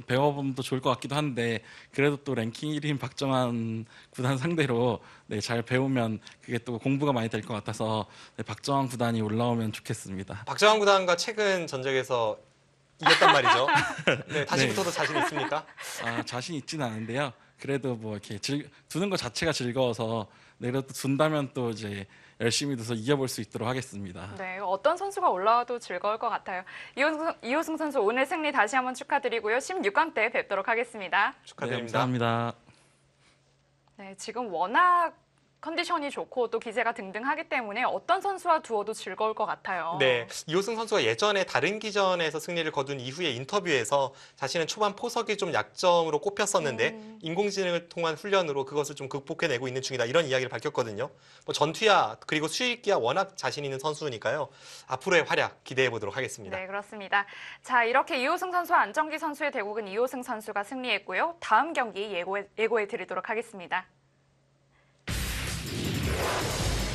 배워보면 더 좋을 것 같기도 한데 그래도 또 랭킹 1위인 박정환 구단 상대로 네 잘 배우면 그게 또 공부가 많이 될 것 같아서 네, 박정환 구단이 올라오면 좋겠습니다. 박정환 구단과 최근 전적에서 이겼단 말이죠. 네, 다시 네. 자신 있습니까? 아 자신 있지는 않은데요. 그래도 뭐 이렇게 즐, 두는 것 자체가 즐거워서 네, 그래도 둔다면 또 이제 열심히 둬서 이겨볼 수 있도록 하겠습니다. 네, 어떤 선수가 올라와도 즐거울 것 같아요. 이호승, 이호승 선수 오늘 승리 다시 한번 축하드리고요. 16강 때 뵙도록 하겠습니다. 네, 축하드립니다. 감사합니다. 네, 지금 워낙 컨디션이 좋고 또 기세가 등등하기 때문에 어떤 선수와 두어도 즐거울 것 같아요. 네, 이호승 선수가 예전에 다른 기전에서 승리를 거둔 이후에 인터뷰에서 자신은 초반 포석이 좀 약점으로 꼽혔었는데 음. 인공지능을 통한 훈련으로 그것을 좀 극복해내고 있는 중이다 이런 이야기를 밝혔거든요. 뭐 전투야 그리고 수익기야 워낙 자신 있는 선수니까요. 앞으로의 활약 기대해 보도록 하겠습니다. 네, 그렇습니다. 자, 이렇게 이호승 선수와 안정기 선수의 대국은 이호승 선수가 승리했고요. 다음 경기 예고해, 예고해 드리도록 하겠습니다.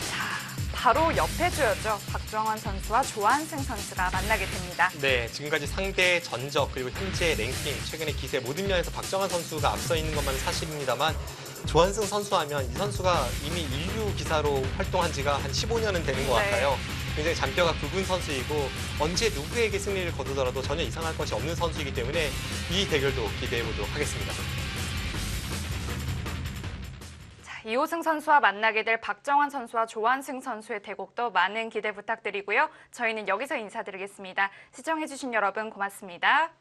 자, 바로 옆에 주였죠. 박정환 선수와 조한승 선수가 만나게 됩니다. 네, 지금까지 상대 전적 그리고 현재 랭킹, 최근의 기세 모든 면에서 박정환 선수가 앞서 있는 것만은 사실입니다만 조한승 선수 하면 이 선수가 이미 인류 기사로 활동한 지가 한 15년은 되는 것 네. 같아요. 굉장히 잔뼈가 굵은 선수이고 언제 누구에게 승리를 거두더라도 전혀 이상할 것이 없는 선수이기 때문에 이 대결도 기대해 보도록 하겠습니다. 이호승 선수와 만나게 될 박정환 선수와 조한승 선수의 대국도 많은 기대 부탁드리고요. 저희는 여기서 인사드리겠습니다. 시청해주신 여러분 고맙습니다.